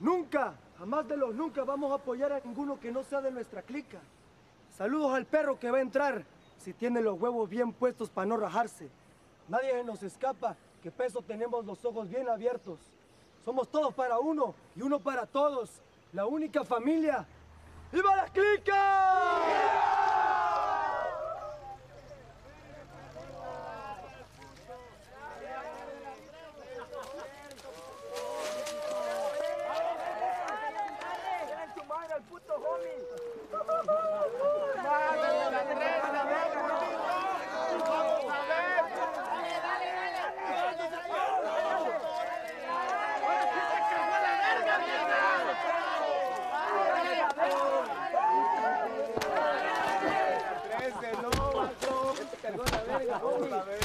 Nunca, jamás de los nunca vamos a apoyar a ninguno que no sea de nuestra clica. Saludos al perro que va a entrar, si tiene los huevos bien puestos para no rajarse. Nadie nos escapa, que peso tenemos los ojos bien abiertos. Somos todos para uno y uno para todos. La única familia. ¡Viva la clica! gusto, homie. Vamos a ver, vamos a ver. Dale, la verga, mierda. No, Vamos a ver.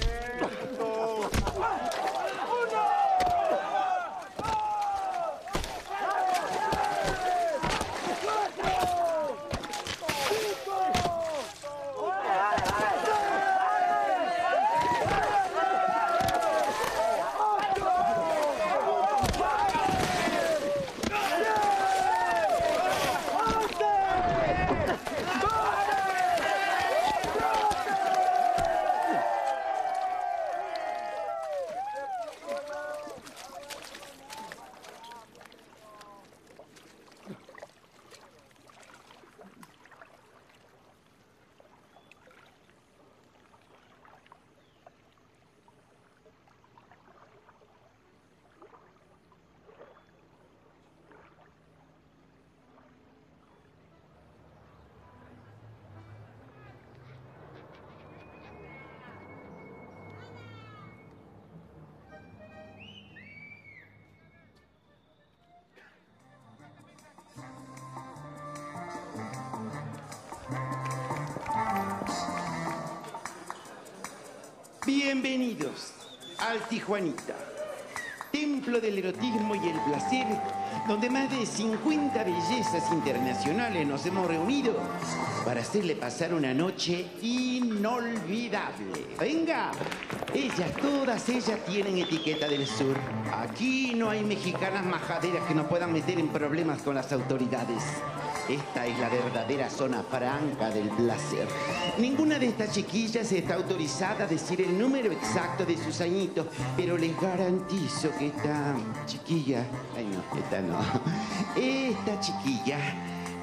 Bienvenidos al Tijuanita, templo del erotismo y el placer, donde más de 50 bellezas internacionales nos hemos reunido para hacerle pasar una noche inolvidable. Venga, ellas, todas ellas tienen etiqueta del sur. Aquí no hay mexicanas majaderas que nos puedan meter en problemas con las autoridades. Esta es la verdadera zona franca del placer. Ninguna de estas chiquillas está autorizada a decir el número exacto de sus añitos, pero les garantizo que esta chiquilla, ay no, esta no, esta chiquilla,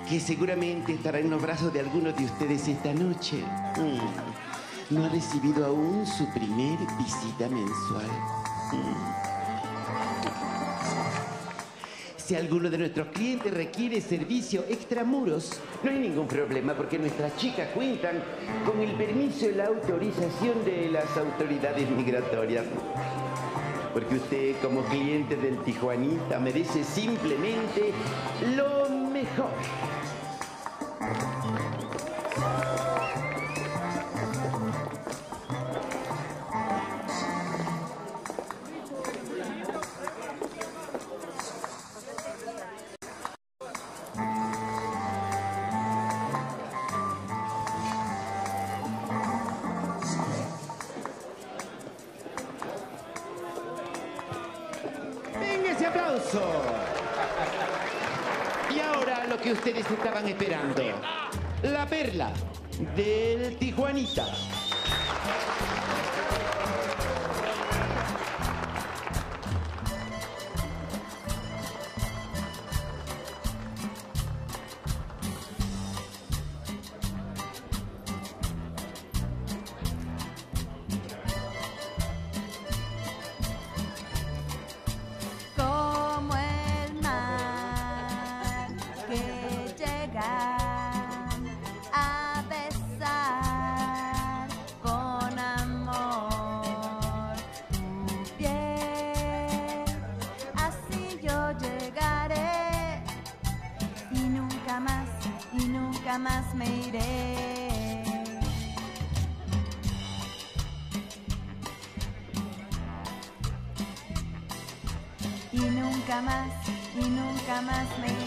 que seguramente estará en los brazos de algunos de ustedes esta noche, mm, no ha recibido aún su primer visita mensual. Mm. Si alguno de nuestros clientes requiere servicio extramuros, no hay ningún problema porque nuestras chicas cuentan con el permiso y la autorización de las autoridades migratorias. Porque usted como cliente del Tijuanita merece simplemente lo mejor. Nunca más, y nunca más me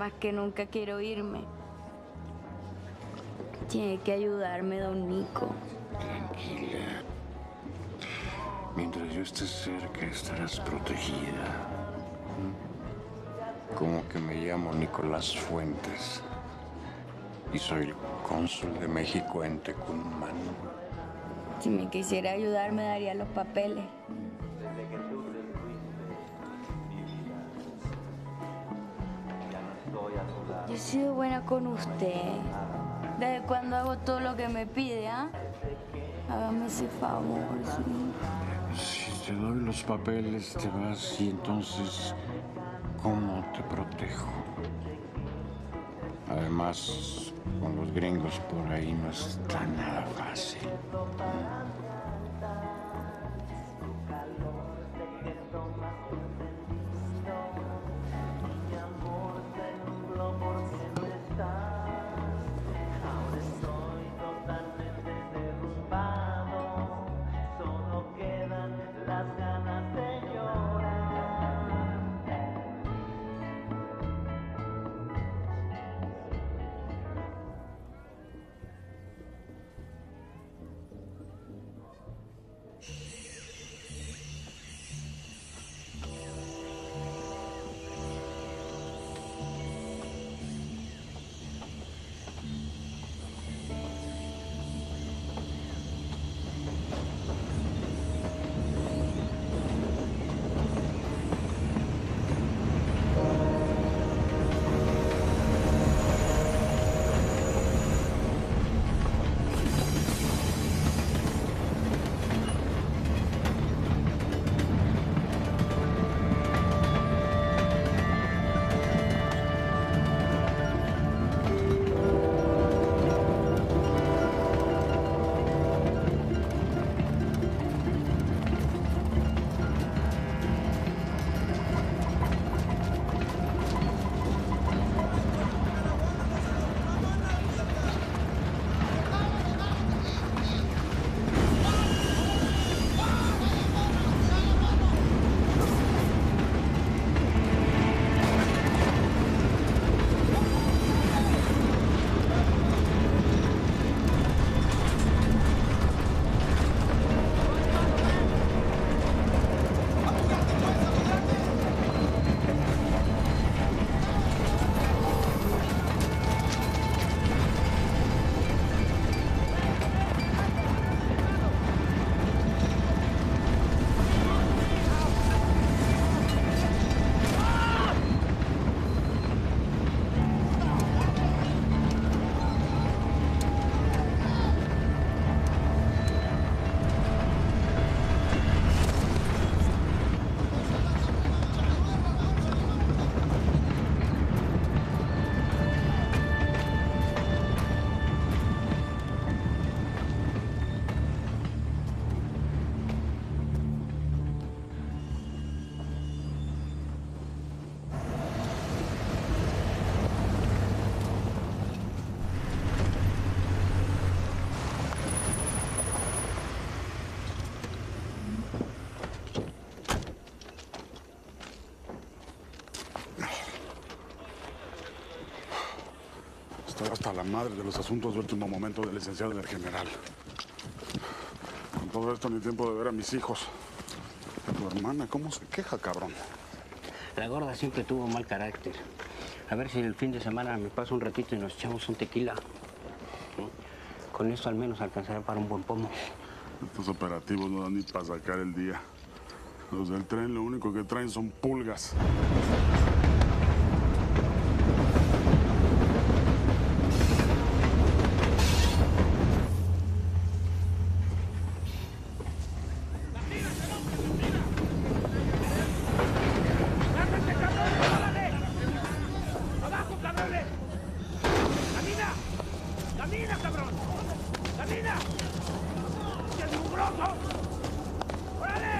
más que nunca quiero irme. Tiene que ayudarme, don Nico. Tranquila. Mientras yo esté cerca estarás protegida. ¿Mm? Como que me llamo Nicolás Fuentes y soy el cónsul de México en Tecumán. Si me quisiera ayudar, me daría los papeles. Con usted. Desde cuando hago todo lo que me pide, ¿ah? Hágame ese favor, sí. Si te doy los papeles te vas y entonces ¿cómo te protejo? Además, con los gringos por ahí no está nada fácil. Hasta la madre de los asuntos de último momento del licenciado del general. Con todo esto ni tiempo de ver a mis hijos. Tu hermana, ¿cómo se queja, cabrón? La gorda siempre tuvo mal carácter. A ver si el fin de semana me paso un ratito y nos echamos un tequila. Con esto al menos alcanzaré para un buen pomo. Estos operativos no dan ni para sacar el día. Los del tren lo único que traen son pulgas. ¡Abajo, cabrones! ¡Camina! ¡Camina, cabrón! ¡Camina! ¡Qué mugroso! ¡Órale!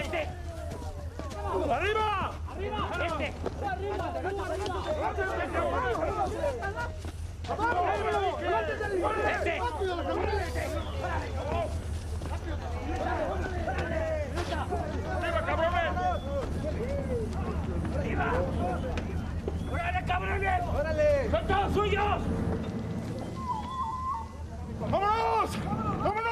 ¡Este! ¡Arriba! ¡Arriba! ¡Este! ¡Este! ¡Arriba, cabrones! ¡Arriba! ¡Órale, cabrones! ¡Órale! ¡Son todos suyos! ¡Vámonos! ¡Vámonos!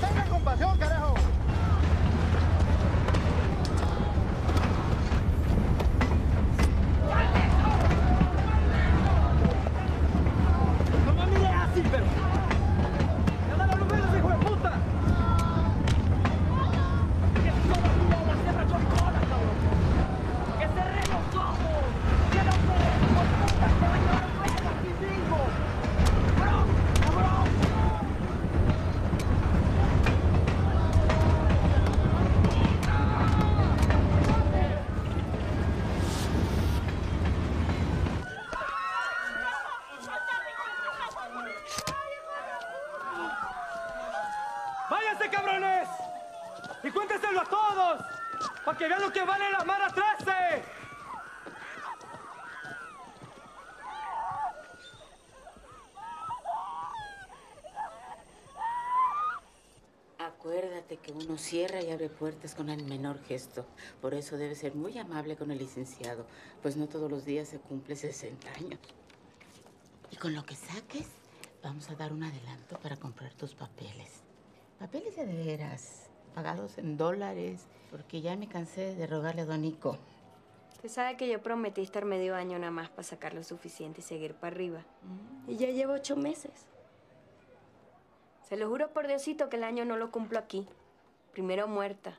¡Tenga compasión, carajo! ¡No me mires así, pero! ¡Ya da los números, hijo de puta! ¡Que toda mi bola se rayó toda, cabrón! ¡Que cerré los ojos! ¡Que no puedo, hijo de puta! ¡Se va a llevar a caer aquí mismo! ¡Cabrón! ¡Cabrón! ¡Váyanse, cabrones! ¡Y cuénteselo a todos! ¡Para que vean lo que vale la Mara 13! Acuérdate que uno cierra y abre puertas con el menor gesto. Por eso debe ser muy amable con el licenciado, pues no todos los días se cumple 60 años. Y con lo que saques, vamos a dar un adelanto para comprar tus papeles. Papeles de veras, pagados en dólares, porque ya me cansé de rogarle a Don Nico. Usted sabe que yo prometí estar medio año nada más para sacar lo suficiente y seguir para arriba. Y ya llevo ocho meses. Se lo juro por Diosito que el año no lo cumplo aquí. Primero muerta.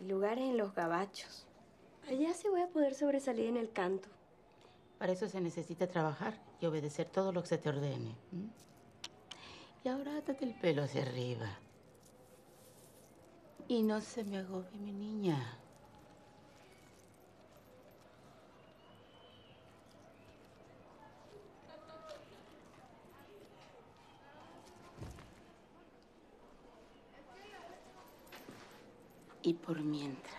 Y lugares en los gabachos. Allá sí voy a poder sobresalir en el canto. Para eso se necesita trabajar y obedecer todo lo que se te ordene. Y ahora átate el pelo hacia arriba. Y no se me agobie mi niña. Y por mientras,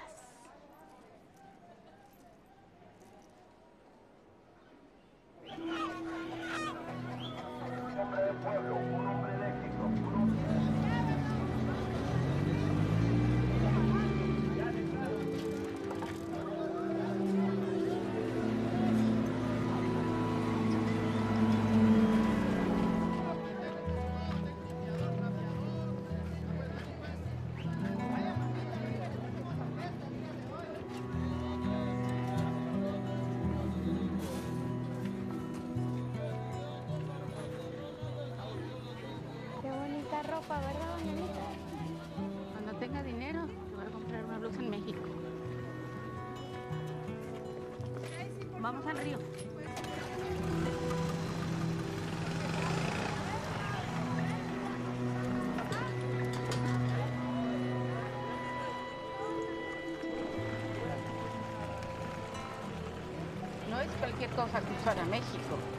Es cualquier cosa cruzar a México.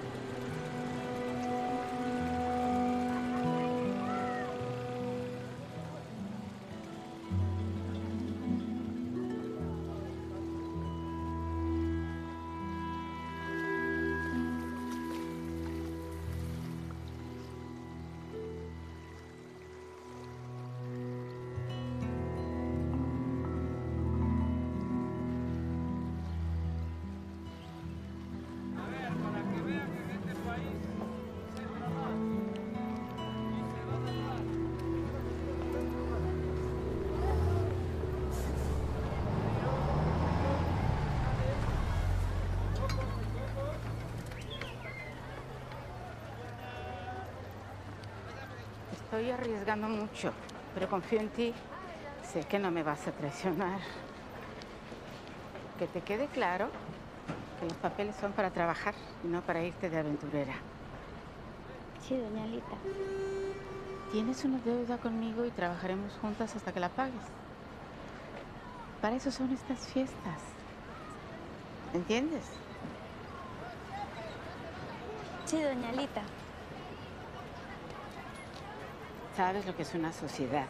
Estoy arriesgando mucho, pero confío en ti. Sé que no me vas a traicionar. Que te quede claro que los papeles son para trabajar y no para irte de aventurera. Sí, doña Lita. Tienes una deuda conmigo y trabajaremos juntas hasta que la pagues. Para eso son estas fiestas. ¿Entiendes? Sí, doña Lita. Sabes lo que es una sociedad.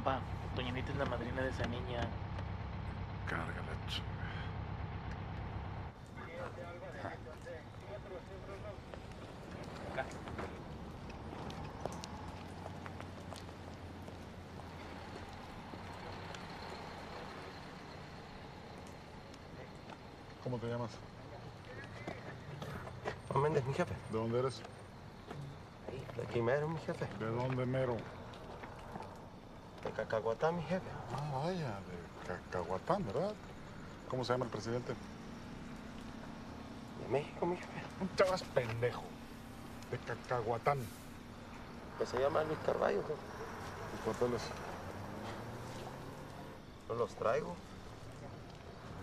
Compa, Doña Anita es la madrina de esa niña. Cárgala, ch- ¿Cómo te llamas? Juan Méndez, mi jefe. ¿De dónde eres? De aquí mero, mi jefe. ¿De dónde mero? De Cacahuatá, mi jefe. Ah, vaya, de Cacahuatán, ¿verdad? ¿Cómo se llama el presidente? De México, mi jefe. Te hagas pendejo. De Cacahuatán. Que se llama Luis Carballo, jefe. Tus papeles. No los traigo.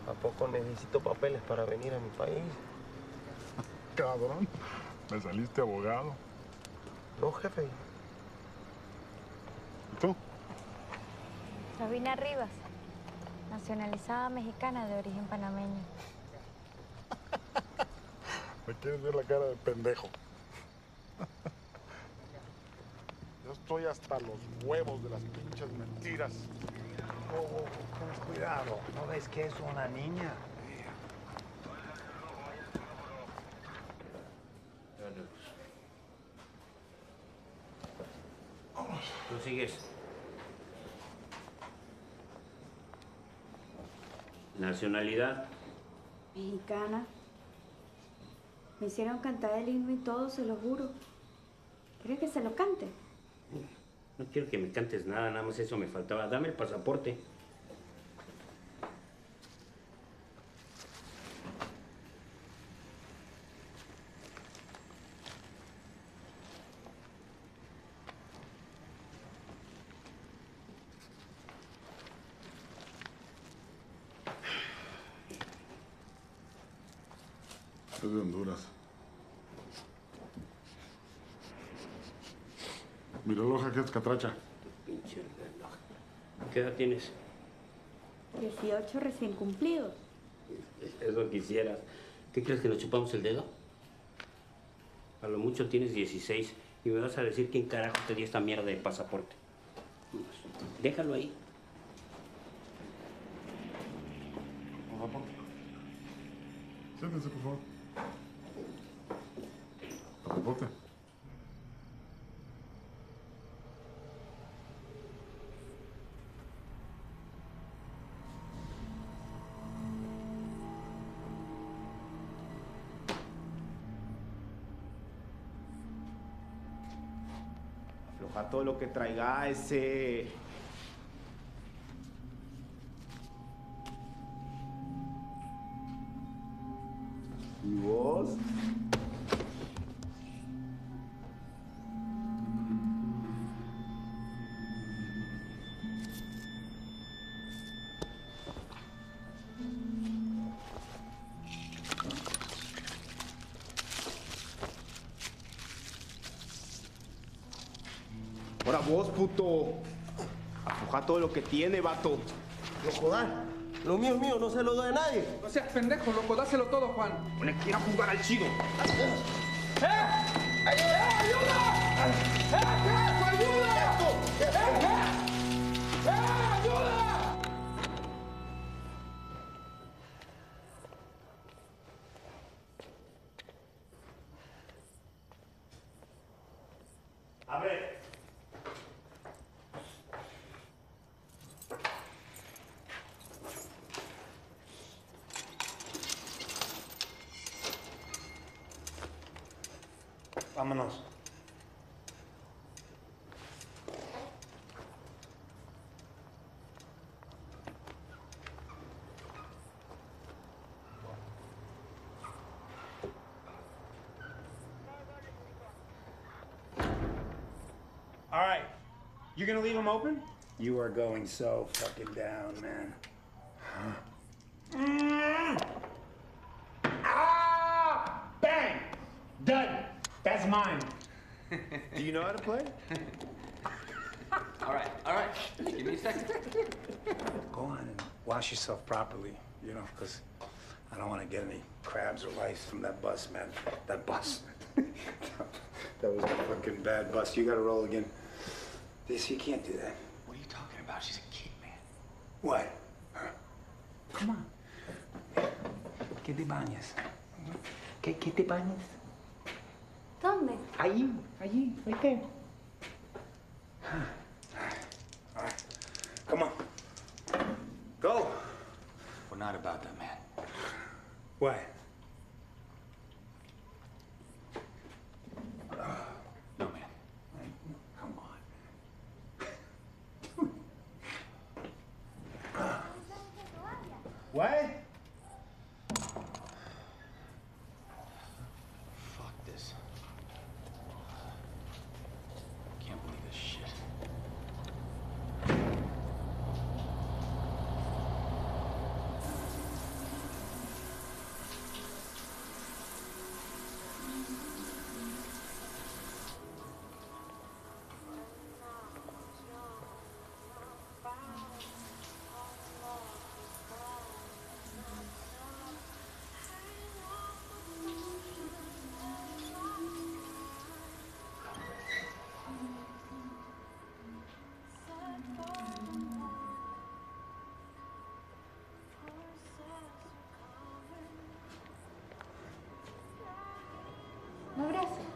¿A poco necesito papeles para venir a mi país? Cabrón. Me saliste abogado. No, jefe. ¿Y tú? Sabina Rivas, nacionalizada mexicana de origen panameño. Me quieres ver la cara de pendejo. Yo estoy hasta los huevos de las pinches mentiras. Oh, oh, oh, con cuidado, ¿no ves que es una niña? Tú sigues. Nacionalidad. Mexicana. Me hicieron cantar el himno y todo, se lo juro. ¿Quieres que se lo cante? No quiero que me cantes nada, nada más eso me faltaba. Dame el pasaporte. Es de Honduras. Mi reloj aquí es catracha. Pinche reloj. ¿Qué edad tienes? 18 recién cumplidos. Eso quisieras. ¿Qué crees que nos chupamos el dedo? A lo mucho tienes 16 y me vas a decir quién carajo te dio esta mierda de pasaporte. Déjalo ahí. Lo que traiga ese. Lo que tiene, vato. No jodas. Lo mío es mío, no se lo doy a nadie. No seas pendejo, loco, dáselo todo, Juan. Pone que ir a jugar al chino. ¡Eh! ¡Ayuda! ¡Ayuda! ¡Eh, Vámonos. All right. You're gonna leave them open? You are going so fucking down, man. You know how to play? All right, all right. Give me a second. Go on and wash yourself properly, you know, because I don't want to get any crabs or lice from that bus, man. That bus. that was a fucking bad bus. You got to roll again. This, you can't do that. What are you talking about? She's a kid, man. What? Huh? Come on. ¿Qué te bañas? ¿Qué, qué te bañas? ¿Dónde? Allí, allí, right there. Un abrazo.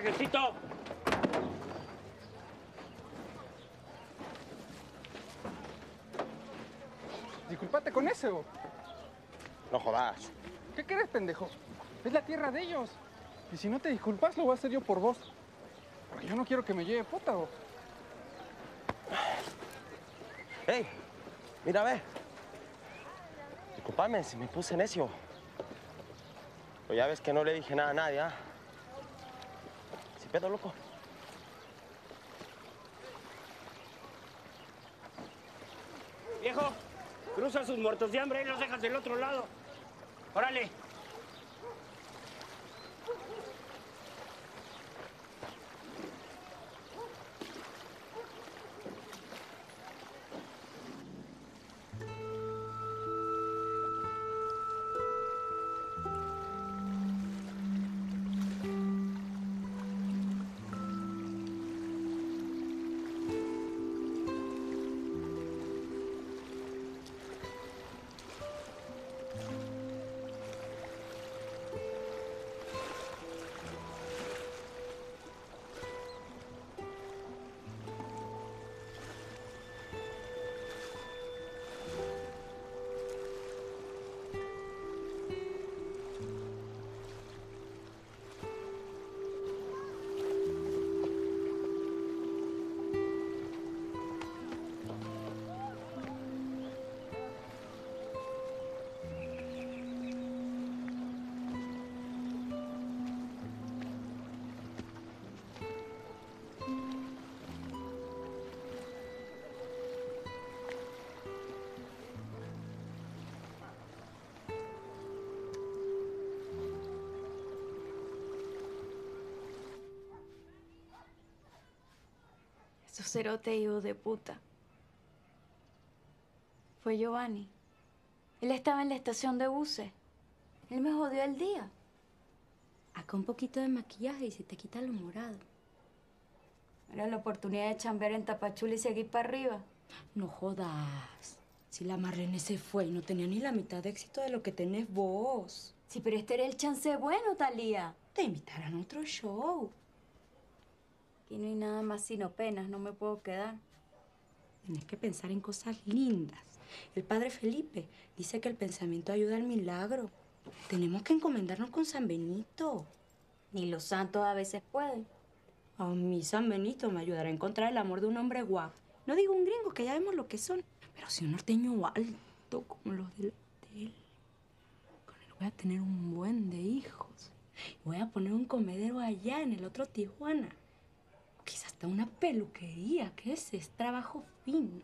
Trajecito! Disculpate con eso. No jodas. ¿Qué quieres, pendejo? Es la tierra de ellos. Y si no te disculpas, lo voy a hacer yo por vos. Porque yo no quiero que me lleve puta, vos. ¡Ey! Mira, ve. Disculpame si me puse necio. Pues ya ves que no le dije nada a nadie, ¿ah? ¿Sí pedo, loco? Viejo, cruza sus muertos de hambre y los dejas del otro lado. Órale. Cerote hijos de puta. Fue Giovanni. Él estaba en la estación de buses. Él me jodió el día. Acá un poquito de maquillaje y se te quita lo morado. Era la oportunidad de chambear en Tapachula y seguir para arriba. No jodas. Si la Marlene se fue y no tenía ni la mitad de éxito de lo que tenés vos. Sí, pero este era el chance bueno, Talía. Te invitarán a otro show. Aquí no hay nada más sino penas, no me puedo quedar. Tienes que pensar en cosas lindas. El padre Felipe dice que el pensamiento ayuda al milagro. Tenemos que encomendarnos con San Benito. Ni los santos a veces pueden. A mí San Benito me ayudará a encontrar el amor de un hombre guapo. No digo un gringo, que ya vemos lo que son. Pero si un norteño alto como los del hotel. Con él voy a tener un buen de hijos. Voy a poner un comedero allá en el otro Tijuana. Quizás hasta una peluquería, que ese es trabajo fino.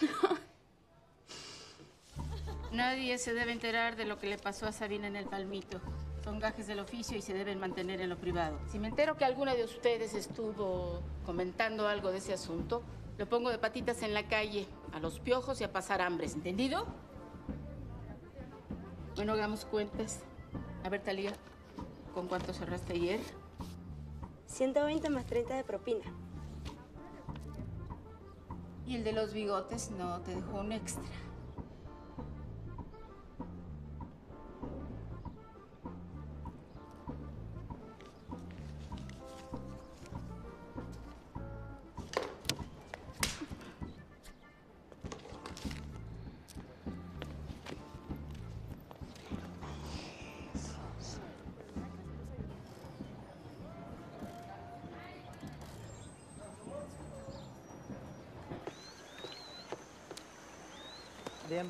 Nadie se debe enterar de lo que le pasó a Sabina en el palmito. Son gajes del oficio y se deben mantener en lo privado. Si me entero que alguna de ustedes estuvo comentando algo de ese asunto, lo pongo de patitas en la calle, a los piojos y a pasar hambres, ¿entendido? Bueno, hagamos cuentas. A ver, Talía, ¿con cuánto cerraste ayer? 120 más 30 de propina. Y el de los bigotes no te dejó un extra.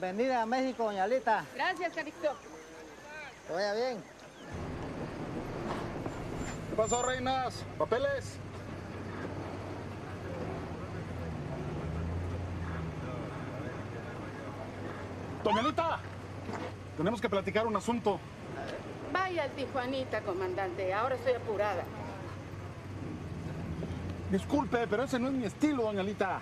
Bienvenida a México, doña Lita. Gracias, Calixto. Que vaya bien. ¿Qué pasó, reinas? ¿Papeles? Doña Lita, tenemos que platicar un asunto. Vaya al Tijuanita, comandante. Ahora estoy apurada. Disculpe, pero ese no es mi estilo, doña Lita.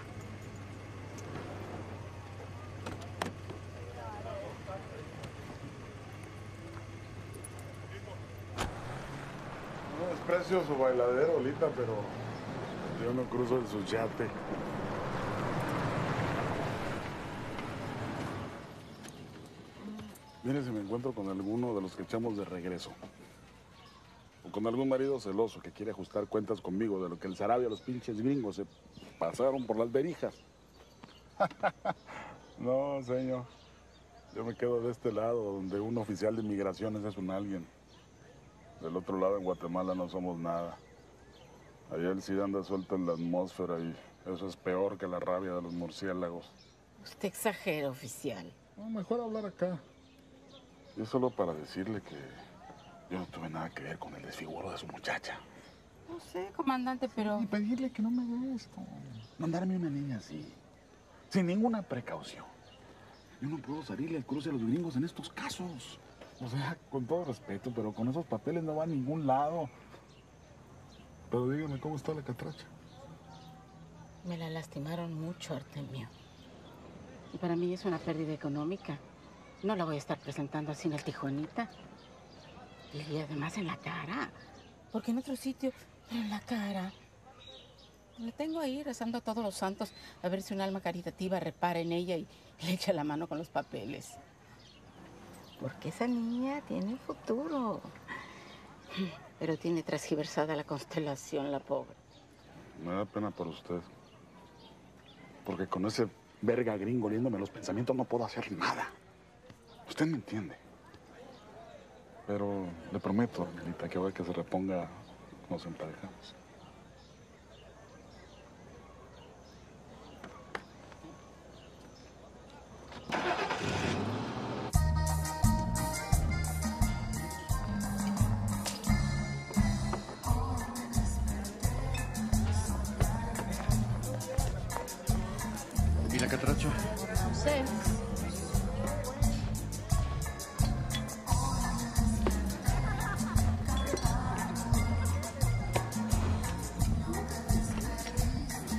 Su bailadero, Lita, pero yo no cruzo el suchate. Mire si me encuentro con alguno de los que echamos de regreso. O con algún marido celoso que quiere ajustar cuentas conmigo de lo que el Sarabia los pinches gringos se pasaron por las verijas. no, señor. Yo me quedo de este lado, donde un oficial de migraciones es un alguien. Del otro lado, en Guatemala, no somos nada. Allá el SIDA anda suelto en la atmósfera y eso es peor que la rabia de los murciélagos. Usted exagera, oficial. No, mejor hablar acá. Y solo para decirle que yo no tuve nada que ver con el desfiguro de su muchacha. No sé, comandante, pero... Y pedirle que no me haga esto. Mandarme una niña así, sin ninguna precaución. Yo no puedo salirle al cruce a los gringos en estos casos. O sea, con todo respeto, pero con esos papeles no va a ningún lado. Pero dígame, ¿cómo está la catracha? Me la lastimaron mucho, Artemio. Y para mí es una pérdida económica. No la voy a estar presentando así en el Tijuanita. Y además en la cara. Porque en otro sitio, pero en la cara. La tengo ahí rezando a todos los santos a ver si un alma caritativa repara en ella y le echa la mano con los papeles. Porque esa niña tiene futuro. Pero tiene transgiversada la constelación, la pobre. Me da pena por usted. Porque con ese verga gringo oliéndome los pensamientos no puedo hacer nada. Usted me entiende. Pero le prometo, Angelita, que ahora que se reponga nos emparejamos. ¿Y la catracha? No sé.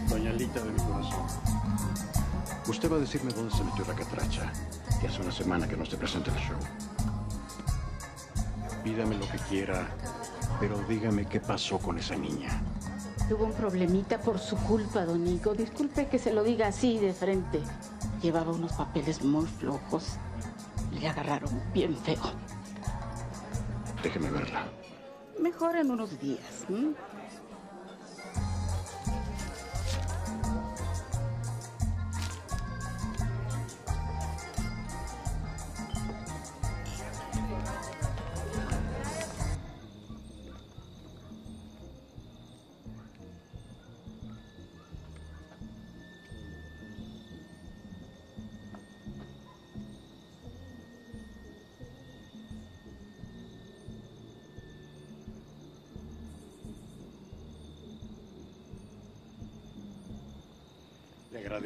Doña Lita de mi corazón. Usted va a decirme dónde se metió la catracha, que hace una semana que no se presenta el show. Pídame lo que quiera, pero dígame qué pasó con esa niña. Tuvo un problemita por su culpa, don Nico. Disculpe que se lo diga así de frente. Llevaba unos papeles muy flojos le agarraron bien feo. Déjeme verla. Mejor en unos días. ¿m?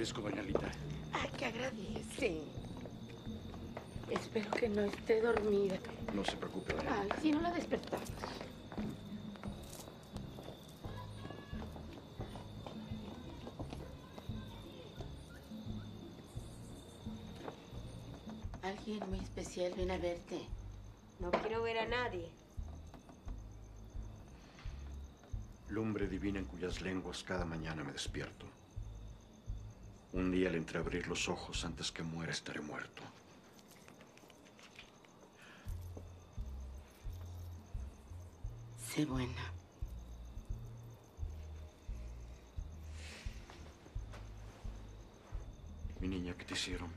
Agradezco, doña Lita. Ay, que agradece. Espero que no esté dormida. No se preocupe, doña Ay, si no la despertamos. Alguien muy especial viene a verte. No quiero ver a nadie. Lumbre divina en cuyas lenguas cada mañana me despierto. Un día al entreabrir los ojos antes que muera estaré muerto. Sé buena. Mi niña, ¿qué te hicieron?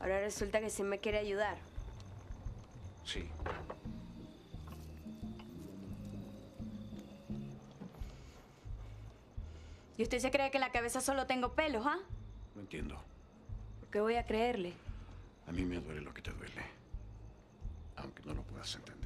Ahora resulta que sí me quiere ayudar. Sí. ¿Y usted se cree que en la cabeza solo tengo pelos, ah? No entiendo. ¿Por qué voy a creerle? A mí me duele lo que te duele. Aunque no lo puedas entender.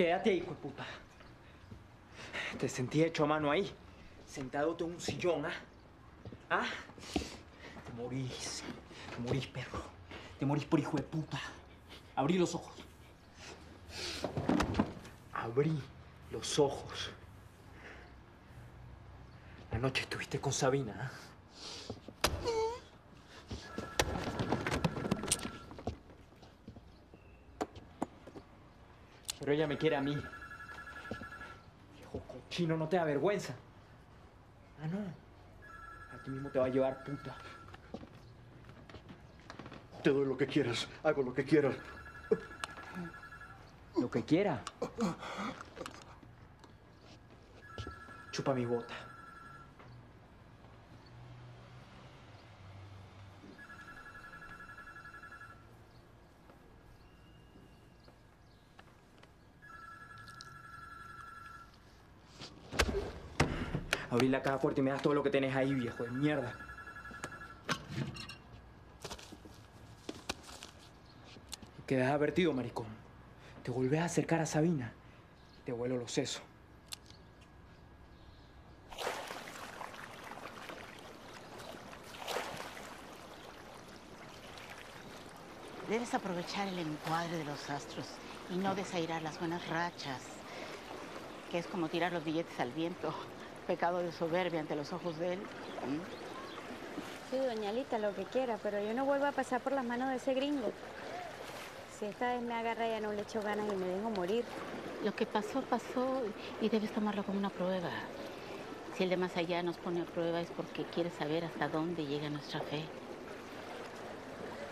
Quédate ahí, hijo de puta. Te sentí hecho a mano ahí, sentado en un sillón, ¿ah? ¿Ah? Te morís, te morís, perro. Te morís por hijo de puta. Abrí los ojos. Abrí los ojos. Anoche estuviste con Sabina, ¿ah? Pero ella me quiere a mí. Viejo cochino, no te da vergüenza. Ah, no. Aquí mismo te va a llevar puta. Te doy lo que quieras, hago lo que quieras. Lo que quiera. Chupa mi bota. Abrí la caja fuerte y me das todo lo que tenés ahí, viejo de mierda. Quedas advertido, maricón. Te volvés a acercar a Sabina te vuelo los sesos. Debes aprovechar el encuadre de los astros y no desairar las buenas rachas, que es como tirar los billetes al viento. Pecado de soberbia ante los ojos de él. Sí, doña Lita, lo que quiera, pero yo no vuelvo a pasar por las manos de ese gringo. Si esta vez me agarra ya no le echo ganas y me dejo morir. Lo que pasó, pasó y debes tomarlo como una prueba. Si el de más allá nos pone a prueba es porque quiere saber hasta dónde llega nuestra fe.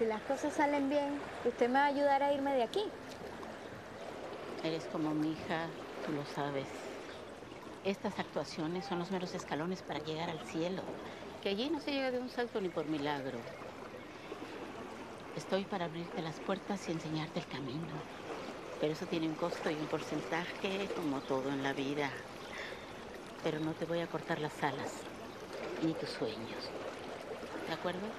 Si las cosas salen bien, usted me va a ayudar a irme de aquí. Eres como mi hija, tú lo sabes. Estas actuaciones son los meros escalones para llegar al cielo, que allí no se llega de un salto ni por milagro. Estoy para abrirte las puertas y enseñarte el camino. Pero eso tiene un costo y un porcentaje, como todo en la vida. Pero no te voy a cortar las alas, ni tus sueños. ¿De acuerdo?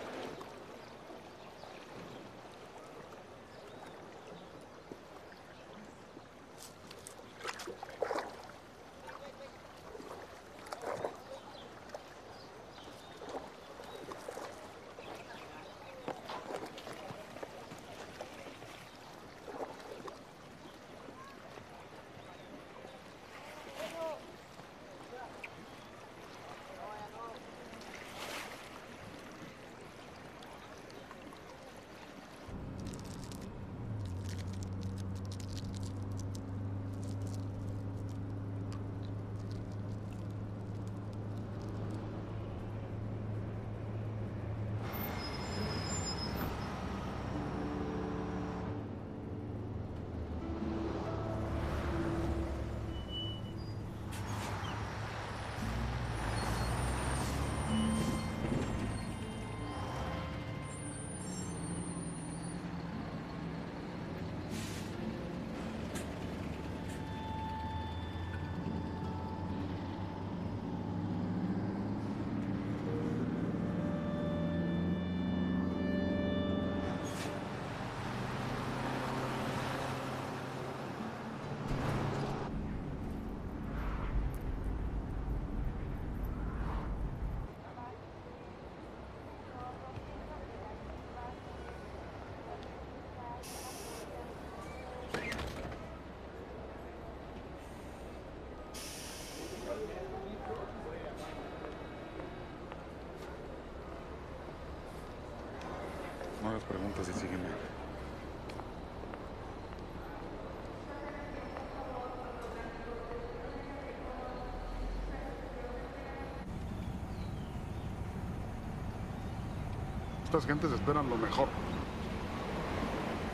Estas gentes esperan lo mejor.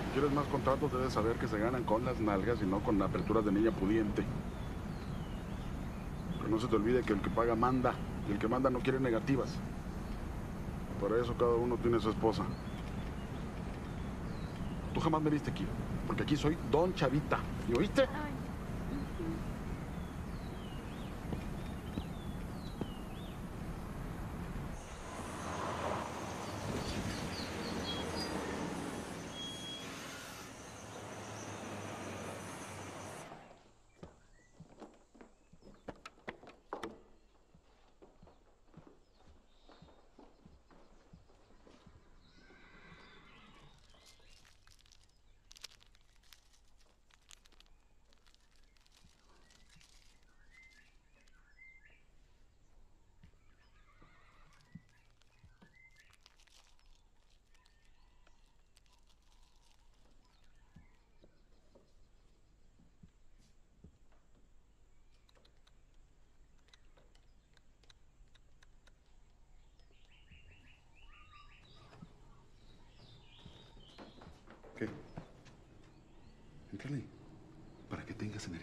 Si quieres más contratos, debes saber que se ganan con las nalgas y no con la apertura de niña pudiente. Pero no se te olvide que el que paga manda y el que manda no quiere negativas. Para eso cada uno tiene su esposa. Tú jamás me viste aquí, porque aquí soy Don Chavita. ¿Y oíste?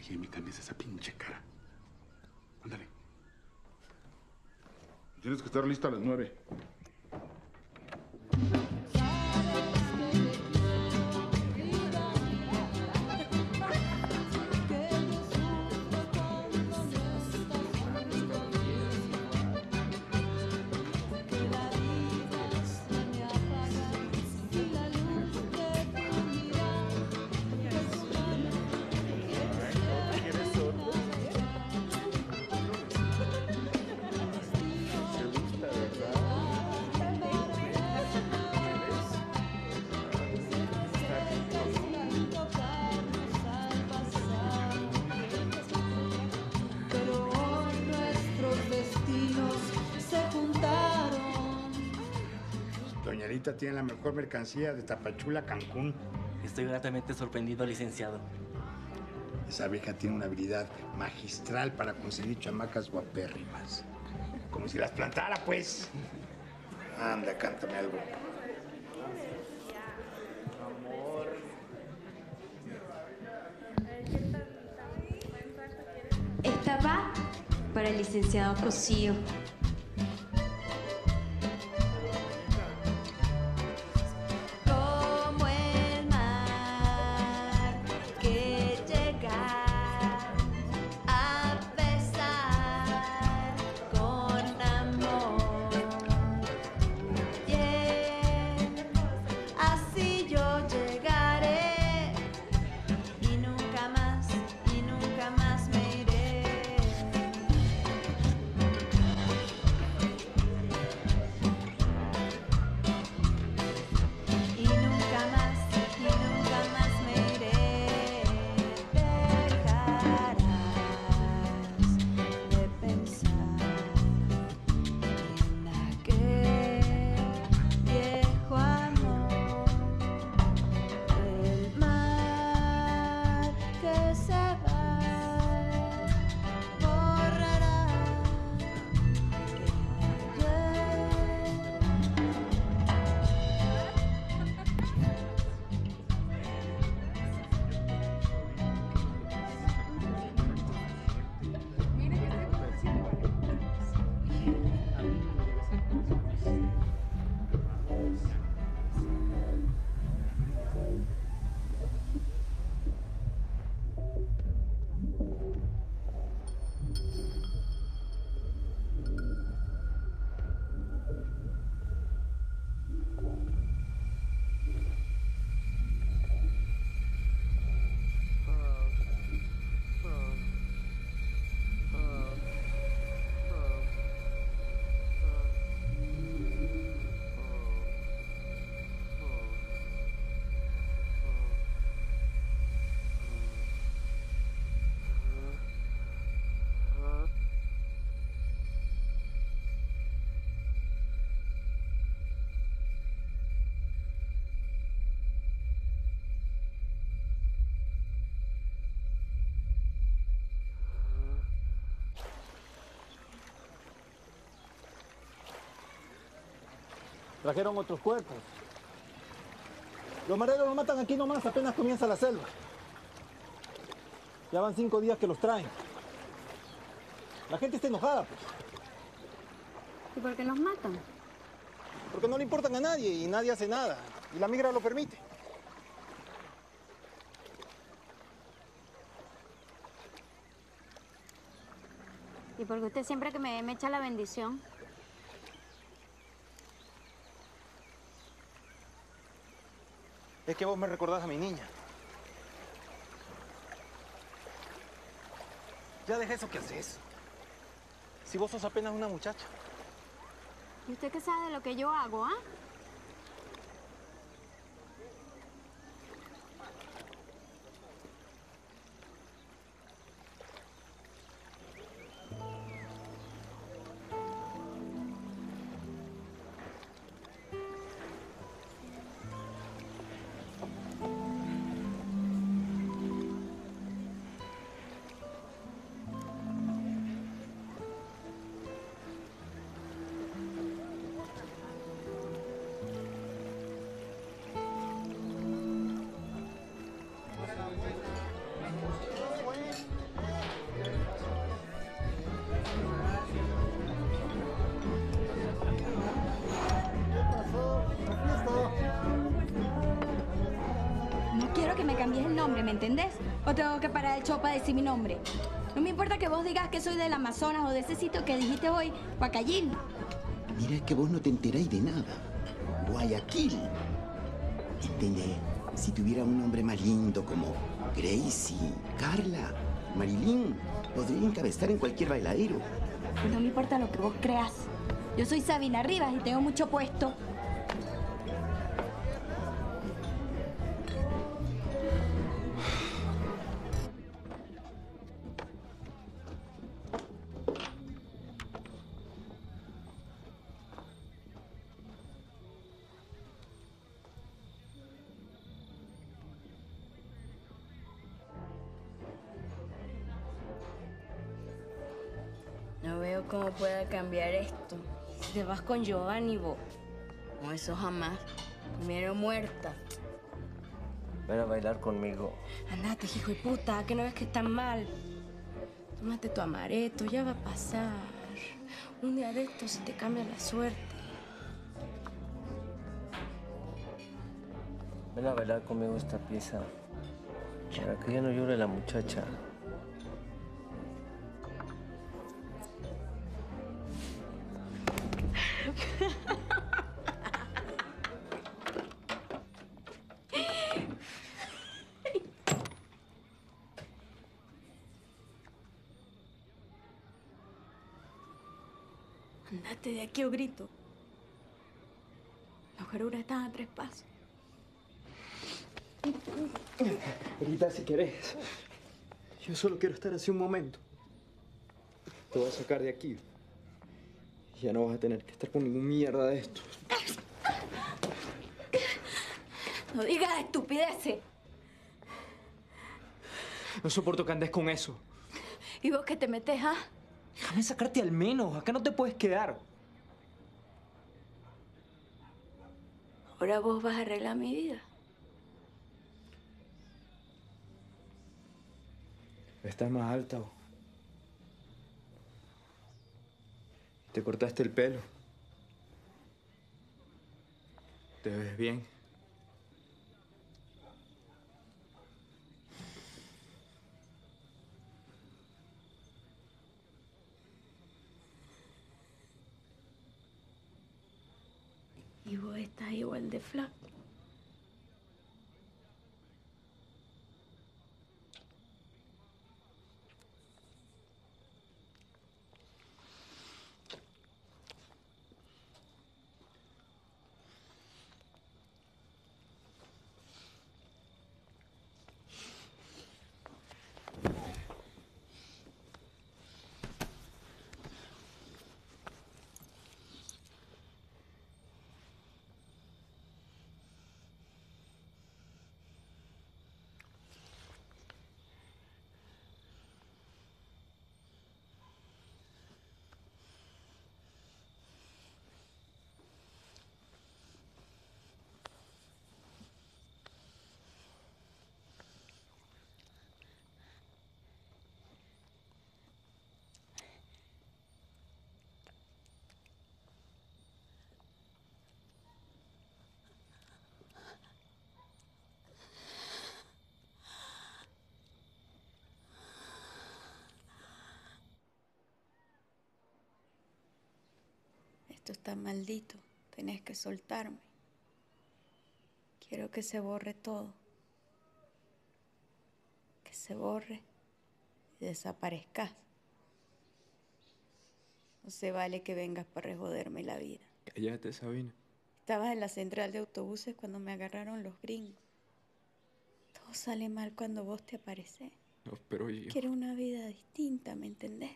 Que me cambies esa pinche cara. Ándale. Tienes que estar lista a las nueve. Doña Lita tiene la mejor mercancía de Tapachula, Cancún. Estoy gratamente sorprendido, licenciado. Esa vieja tiene una habilidad magistral para conseguir chamacas guapérrimas. Como si las plantara, pues. Anda, cántame algo. Esta va para el licenciado Cosío. Trajeron otros cuerpos. Los mareros los matan aquí nomás, apenas comienza la selva. Ya van cinco días que los traen. La gente está enojada, pues, ¿Y por qué nos matan? porque no le importan a nadie y nadie hace nada. Y la migra lo permite. ¿Y porque usted siempre que me, me echa la bendición? Es que vos me recordás a mi niña. Ya deja eso que haces. Si vos sos apenas una muchacha. ¿Y usted qué sabe de lo que yo hago, ah? Entendés? ¿O tengo que parar el show para decir mi nombre? No me importa que vos digas que soy del Amazonas o de ese sitio que dijiste hoy, Guacayín. Mira que vos no te enteráis de nada. Guayaquil. ¿Entendés? Si tuviera un nombre más lindo como Gracie, Carla, Marilyn, podría encabezar en cualquier bailadero. No me importa lo que vos creas. Yo soy Sabina Rivas y tengo mucho puesto. Pueda cambiar esto. Si te vas con Giovanni, vos. No, eso jamás. Primero muerta. Ven a bailar conmigo. Andate, hijo de puta, que no ves que están mal. Tómate tu amareto, ya va a pasar. Un día de estos se te cambia la suerte. Ven a bailar conmigo esta pieza. Para que ya no llore la muchacha. De aquí o grito. Los jaruras están a tres pasos. Grita si querés. Yo solo quiero estar así un momento. Te voy a sacar de aquí. Ya no vas a tener que estar con ningún mierda de esto. No digas estupideces. No soporto que andes con eso. ¿Y vos qué te metes, ah? Déjame sacarte al menos. Acá no te puedes quedar. Ahora vos vas a arreglar mi vida. Estás más alta. vos. Te cortaste el pelo. Te ves bien. Y vos estás igual de flaco. Esto está maldito. Tenés que soltarme. Quiero que se borre todo. Que se borre y desaparezcas. No se vale que vengas para rejoderme la vida. Cállate, Sabina. Estabas en la central de autobuses cuando me agarraron los gringos. Todo sale mal cuando vos te apareces. No, pero yo... Quiero una vida distinta, ¿me entendés?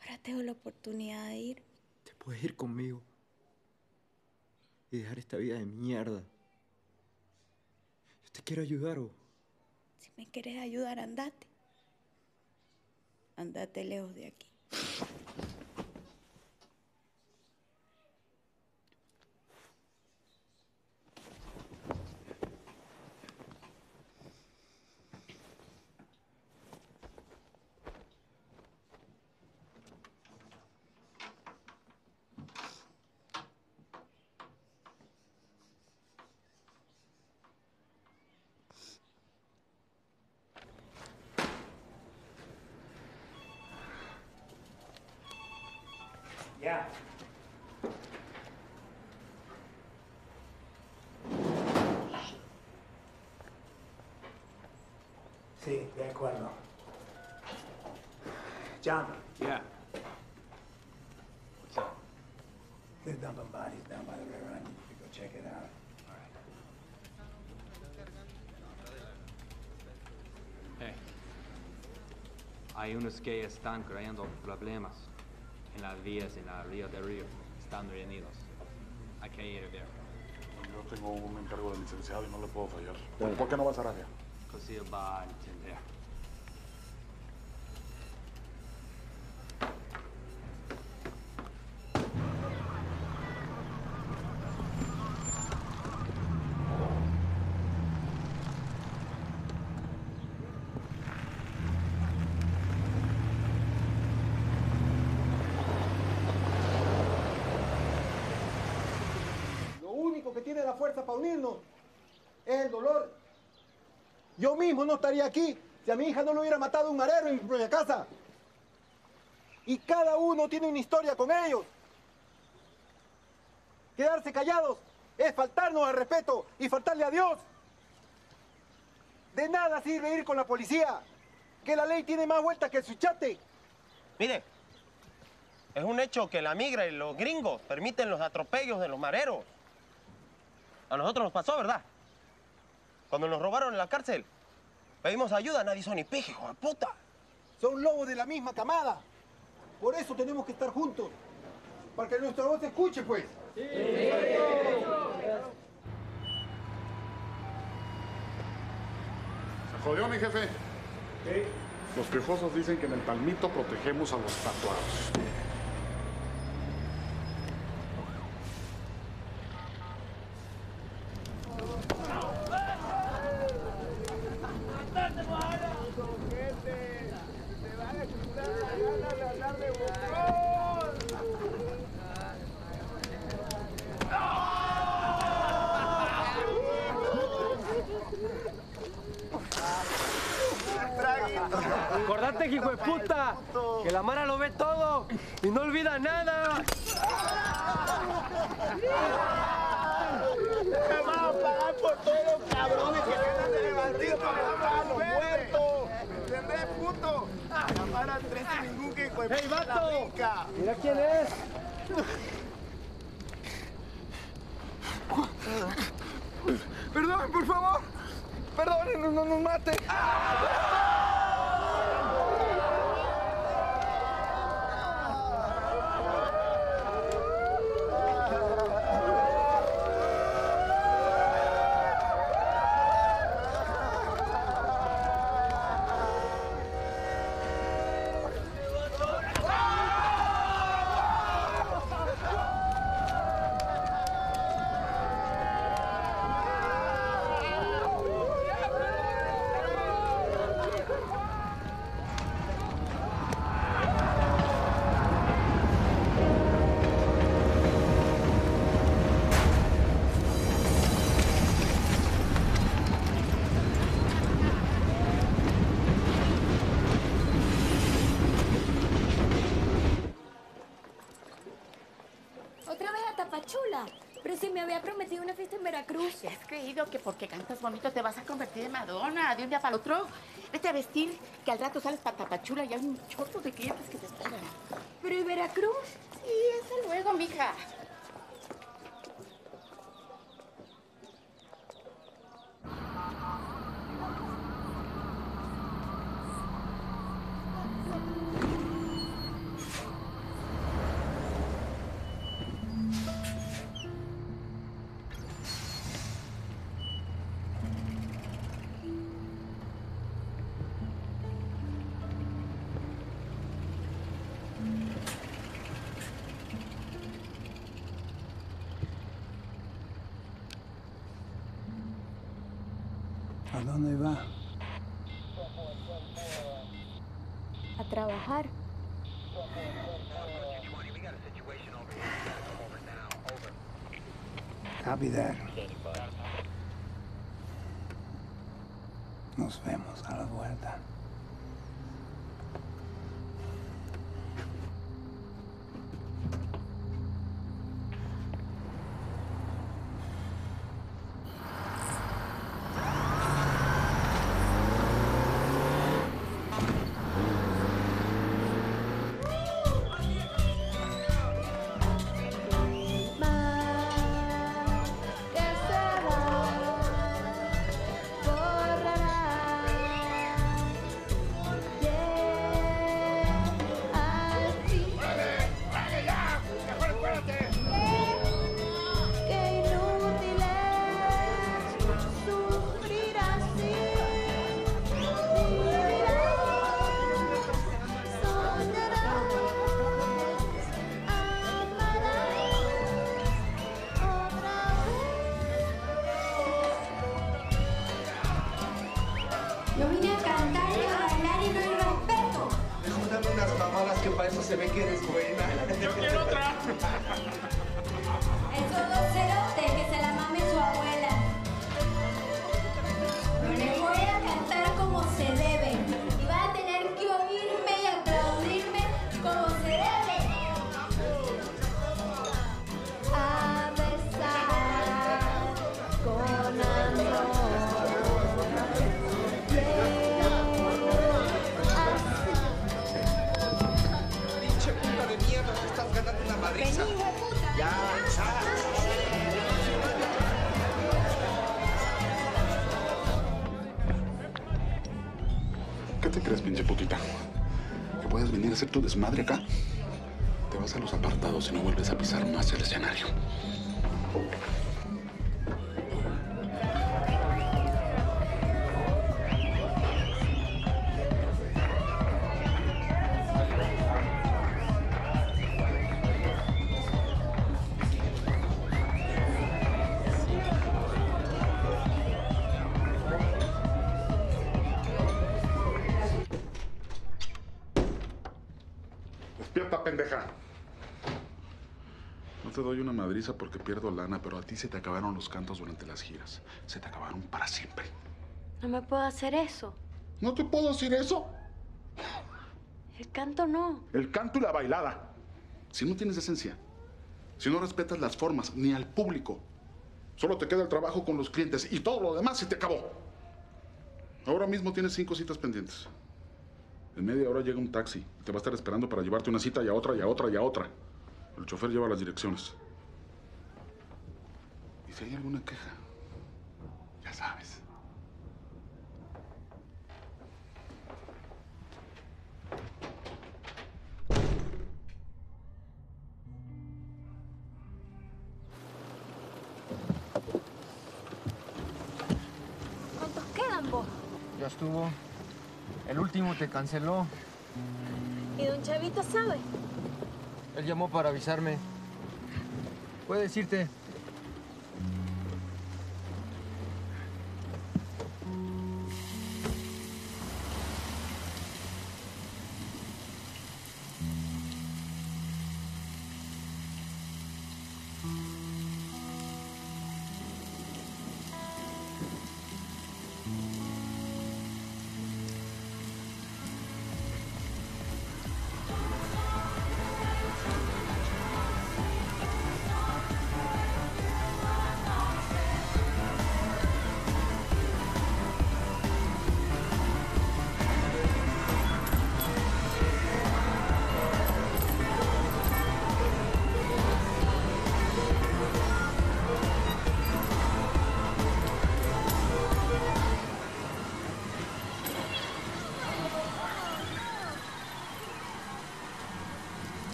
Ahora tengo la oportunidad de ir. Te puedes ir conmigo. Y dejar esta vida de mierda. Yo te quiero ayudar, vos. Si me querés ayudar, andate. Andate lejos de aquí. Hay unos que están creando problemas en las vías en la río de Río. Están reunidos. Hay que ir a ver. Yo tengo un encargo del licenciado y no le puedo fallar. ¿Por, por qué no vas a Arabia? Così va a entender. Lo único que tiene la fuerza para unirnos es el dolor. Yo mismo no estaría aquí si a mi hija no lo hubiera matado un marero en mi propia casa. Y cada uno tiene una historia con ellos. Quedarse callados es faltarnos al respeto y faltarle a Dios. De nada sirve ir con la policía, que la ley tiene más vueltas que el suchate. Mire, es un hecho que la migra y los gringos permiten los atropellos de los mareros. A nosotros nos pasó, ¿verdad? Cuando nos robaron en la cárcel, pedimos ayuda, nadie hizo ni pije, hijo de puta. Son lobos de la misma camada. Por eso tenemos que estar juntos. Para que nuestra voz se escuche, pues. ¿Se jodió, mi jefe? Los piojosos dicen que en el palmito protegemos a los tatuados. Acordate, hijo de puta, que la Mara lo ve todo y no olvida nada. Me van a pagar por todos los cabrones que andan de levantito a los muertos. ¿Entendés, puto? Llamar Andrés sin ningún que hijo de ¡Ey, puta vato! rica. Mira quién es. Perdón, por favor. Perdón, no, no nos mate. Otra vez a Tapachula. Pero si me había prometido una fiesta en Veracruz. ¿Te has creído que porque cantas bonito te vas a convertir en Madonna de un día para el otro? Vete a vestir, que al rato sales para Tapachula y hay un chorro de clientes que te esperan. ¿Pero y Veracruz? Sí, eso luego, mija. Para eso se ve que eres buena. Yo quiero otra. ¿Que puedes venir a hacer tu desmadre acá? Te vas a los apartados y no vuelves a pisar más el escenario. Pierdo lana, pero a ti se te acabaron los cantos durante las giras. Se te acabaron para siempre. No me puedo hacer eso. ¿No te puedo decir eso? El canto no. El canto y la bailada. Si no tienes esencia, si no respetas las formas ni al público, solo te queda el trabajo con los clientes y todo lo demás se te acabó. Ahora mismo tienes cinco citas pendientes. En media hora llega un taxi. Te va a estar esperando para llevarte una cita y a otra y a otra y a otra. El chofer lleva las direcciones. Si hay alguna queja, ya sabes. ¿Cuántos quedan vos? Ya estuvo. El último te canceló. ¿Y don Chavito sabe? Él llamó para avisarme. Puedes irte.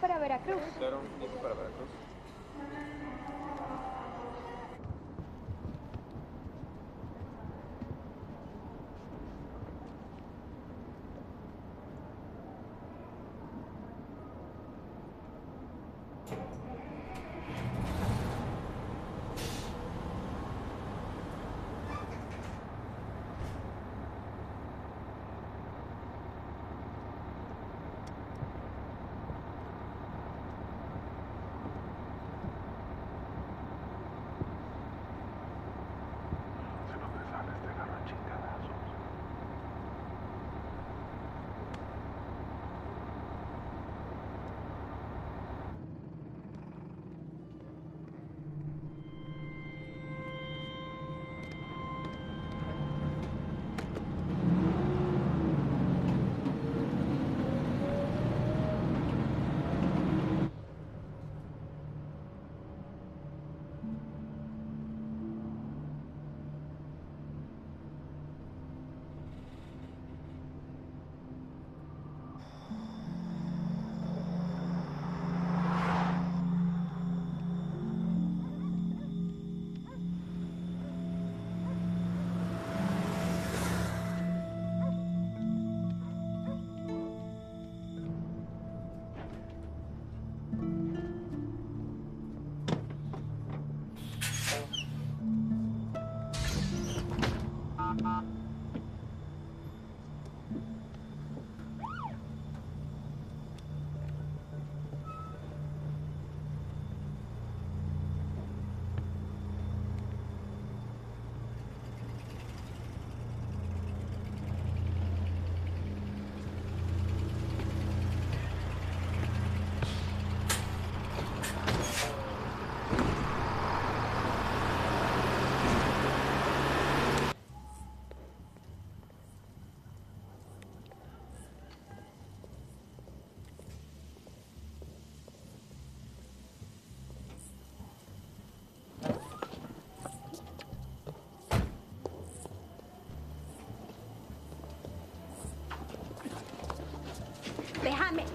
Para Veracruz. Veracruz.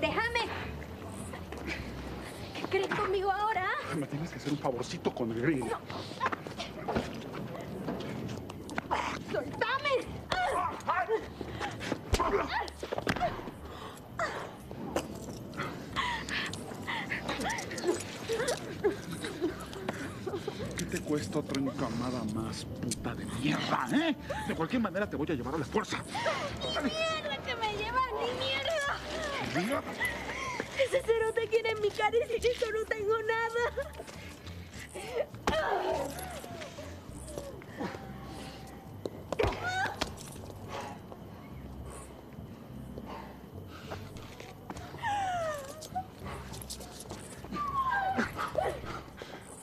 Déjame. ¿Qué crees conmigo ahora? Me tienes que hacer un favorcito con el gringo. ¡Soltame! ¿Qué te cuesta otra encamada más, puta de mierda, eh? De cualquier manera te voy a llevar a la fuerza. ¡Ni mierda que me llevas, ni Mira, Ese cerote quiere mi cara y eso no tengo nada.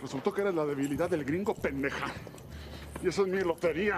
Resultó que eres la debilidad del gringo pendeja. Y esa es mi lotería.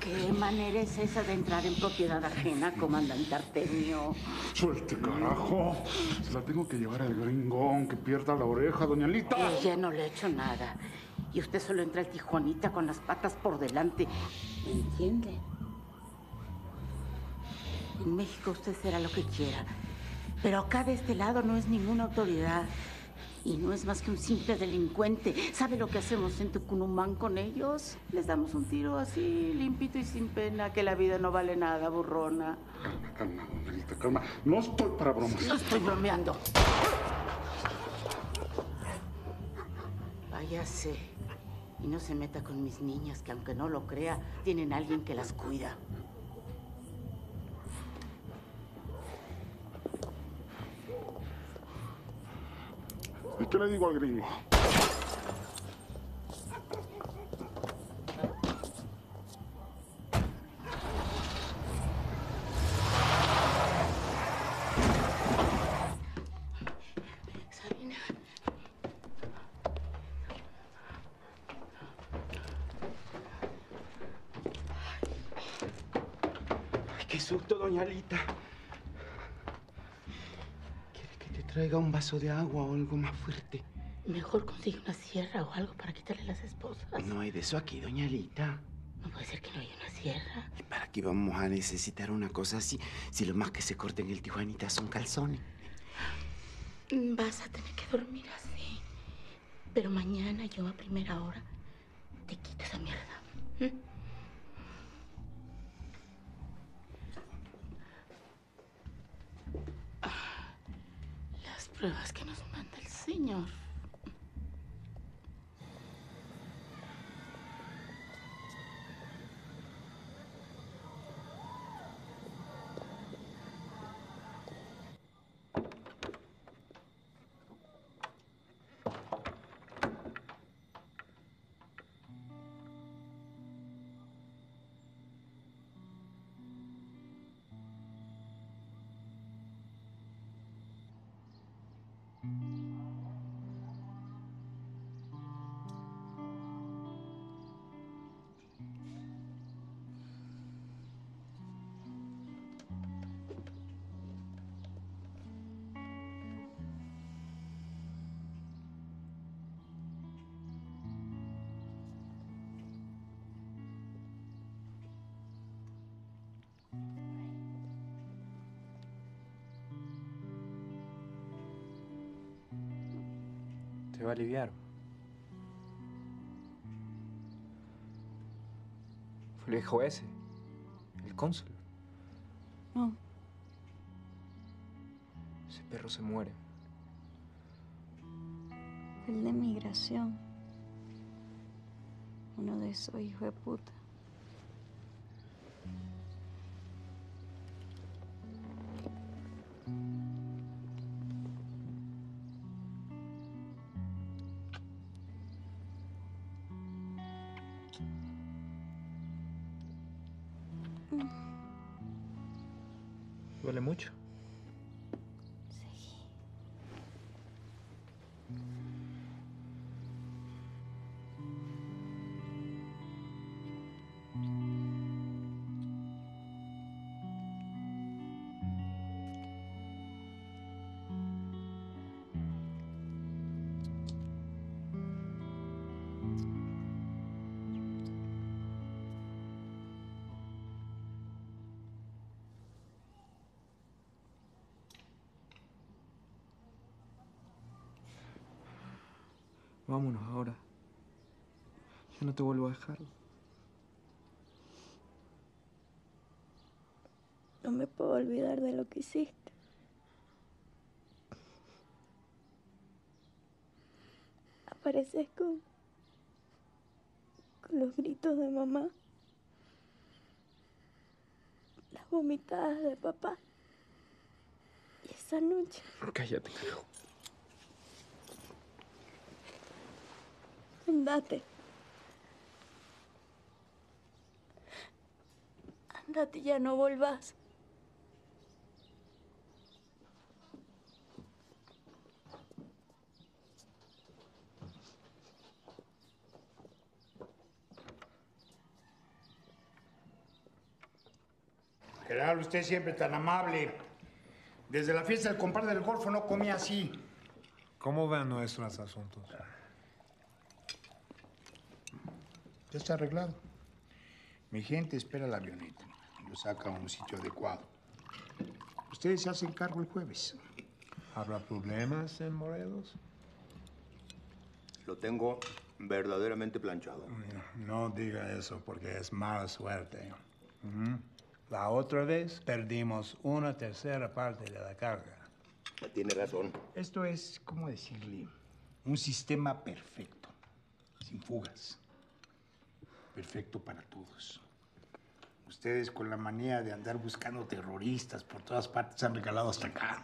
¿Qué manera es esa de entrar en propiedad ajena, comandante Artemio? Suelte, carajo. Se la tengo que llevar al gringo, aunque pierda la oreja, doña Lita. Ella no le ha hecho nada. Y usted solo entra al Tijuanita con las patas por delante. ¿Me entiende? En México usted será lo que quiera. Pero acá de este lado no es ninguna autoridad. Y no es más que un simple delincuente. ¿Sabe lo que hacemos en Tucunumán con ellos? Les damos un tiro así, limpito y sin pena, que la vida no vale nada, burrona. Calma, doña Lita, calma. No estoy para bromas. No estoy bromeando. Váyase. Y no se meta con mis niñas, que aunque no lo crea, tienen alguien que las cuida. Qué le digo al gringo? Sabina. Ay, qué susto, doña Lita. ¿Quiere que te traiga un vaso de agua o algo más fuerte? Mejor consigue una sierra o algo para quitarle las esposas. No hay de eso aquí, doña Lita. No puede ser que no haya una sierra. ¿Y para qué vamos a necesitar una cosa así si lo más que se corta en el Tijuanita son calzones? Vas a tener que dormir así. Pero mañana yo a primera hora te quito esa mierda. ¿Mm? Pruebas que nos manda el Señor. Va a aliviar. Fue el viejo ese, el cónsul. No, Ese perro se muere. el de migración. Uno de esos hijos de puta. No te vuelvo a dejar. No me puedo olvidar de lo que hiciste. Apareces con, con los gritos de mamá, las vomitadas de papá. Y esa noche Cállate, carajo. Andate. Andate, ya no volvás. General, usted siempre tan amable. Desde la fiesta del compadre del Golfo no comía así. ¿Cómo van nuestros asuntos? Ya está arreglado. Mi gente espera la avioneta lo saca a un sitio adecuado. Ustedes se hacen cargo el jueves. ¿Habrá problemas en Morelos? Lo tengo verdaderamente planchado. No diga eso porque es mala suerte. La otra vez perdimos una tercera parte de la carga. Tiene razón. Esto es, ¿cómo decirle? Un sistema perfecto, sin fugas. Perfecto para todos. Ustedes con la manía de andar buscando terroristas por todas partes han regalado hasta acá.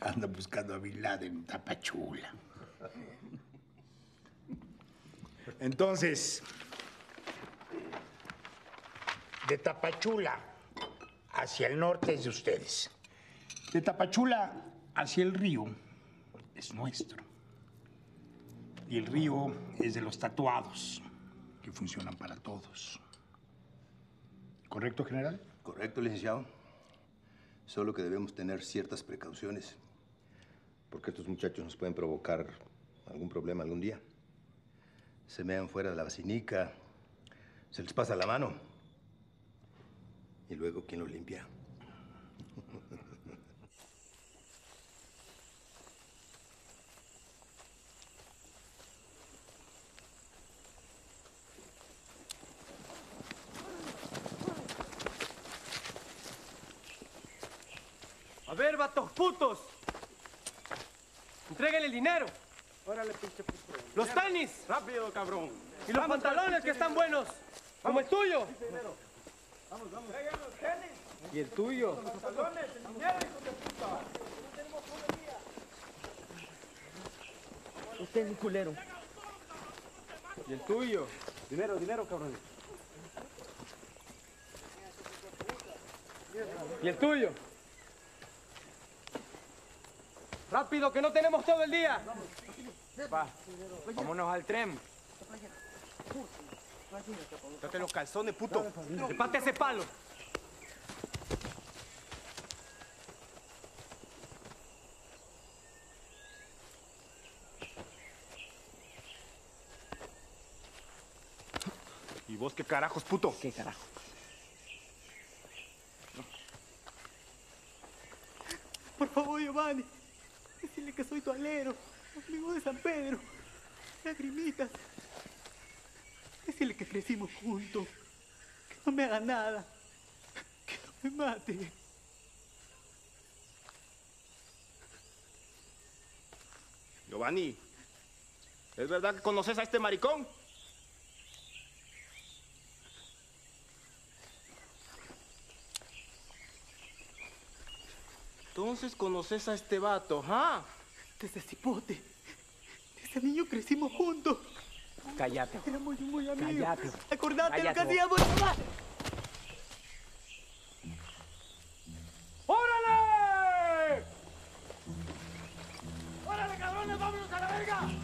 Andan buscando a Bin Laden en Tapachula. Entonces, de Tapachula hacia el norte es de ustedes. De Tapachula hacia el río es nuestro. Y el río es de los tatuados, que funcionan para todos. ¿Correcto, general? Correcto, licenciado. Solo que debemos tener ciertas precauciones, porque estos muchachos nos pueden provocar algún problema algún día. Se mean fuera de la vacinica, se les pasa la mano. Y luego, ¿quién los limpia? A ver, vatos putos. Entreguen el dinero. Órale, pinche puto. Los tenis. Rápido, cabrón. Y los pantalones que están buenos. Como el tuyo. Vamos, vamos. Traigan los tenis. Y el tuyo. Los pantalones, el dinero, hijo de puta. Usted es un culero. Y el tuyo. Dinero, dinero, cabrón. Y el tuyo. Rápido, que no tenemos todo el día. Va, vámonos al tren. Date los calzones, puto. Despate ese palo. ¿Y vos qué carajos, puto? ¿Qué carajo? Por favor, Giovanni. Decirle que soy tu alero, amigo de San Pedro. Lagrimitas. Decirle que crecimos juntos. Que no me haga nada. Que no me mate. Giovanni, ¿es verdad que conoces a este maricón? Entonces conoces a este vato, ¿ah? desde Cipote. Desde niño crecimos juntos. Cállate. Éramos muy amigos. Cállate. Acordate lo que hacíamos. ¡Órale! ¡Órale, cabrones! ¡Vámonos a la verga!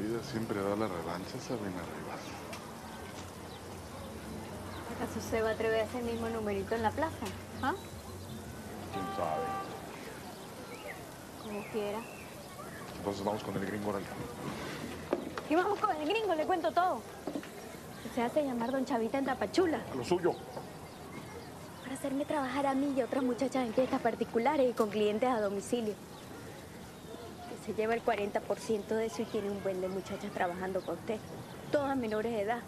Vida siempre da la revancha, Sabina Rivas. ¿Acaso se va a atrever a ese mismo numerito en la plaza? ¿Ah? ¿Quién sabe? Como quiera. Entonces vamos con el gringo ahora. Y vamos con el gringo, le cuento todo. Se hace llamar Don Chavita en Tapachula. A lo suyo. Para hacerme trabajar a mí y a otras muchachas en fiestas particulares y con clientes a domicilio. Se lleva el 40% de eso y tiene un buen de muchachas trabajando con usted. Todas menores de edad.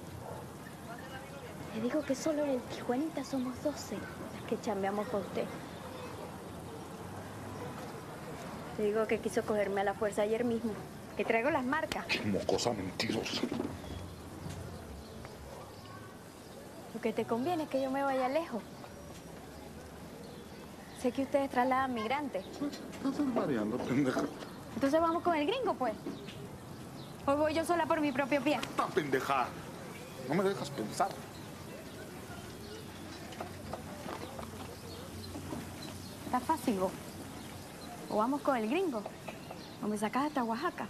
Le digo que solo en el Tijuanita somos 12 las que chambeamos con usted. Le digo que quiso cogerme a la fuerza ayer mismo. Que traigo las marcas. Mocosa mentirosa. Lo que te conviene es que yo me vaya lejos. Sé que ustedes trasladan migrantes. Estás mareando, pendeja. Entonces vamos con el gringo, pues. Hoy voy yo sola por mi propio pie. Esta pendeja. No me dejas pensar. Está fácil, vos. O vamos con el gringo. O me sacas hasta Oaxaca.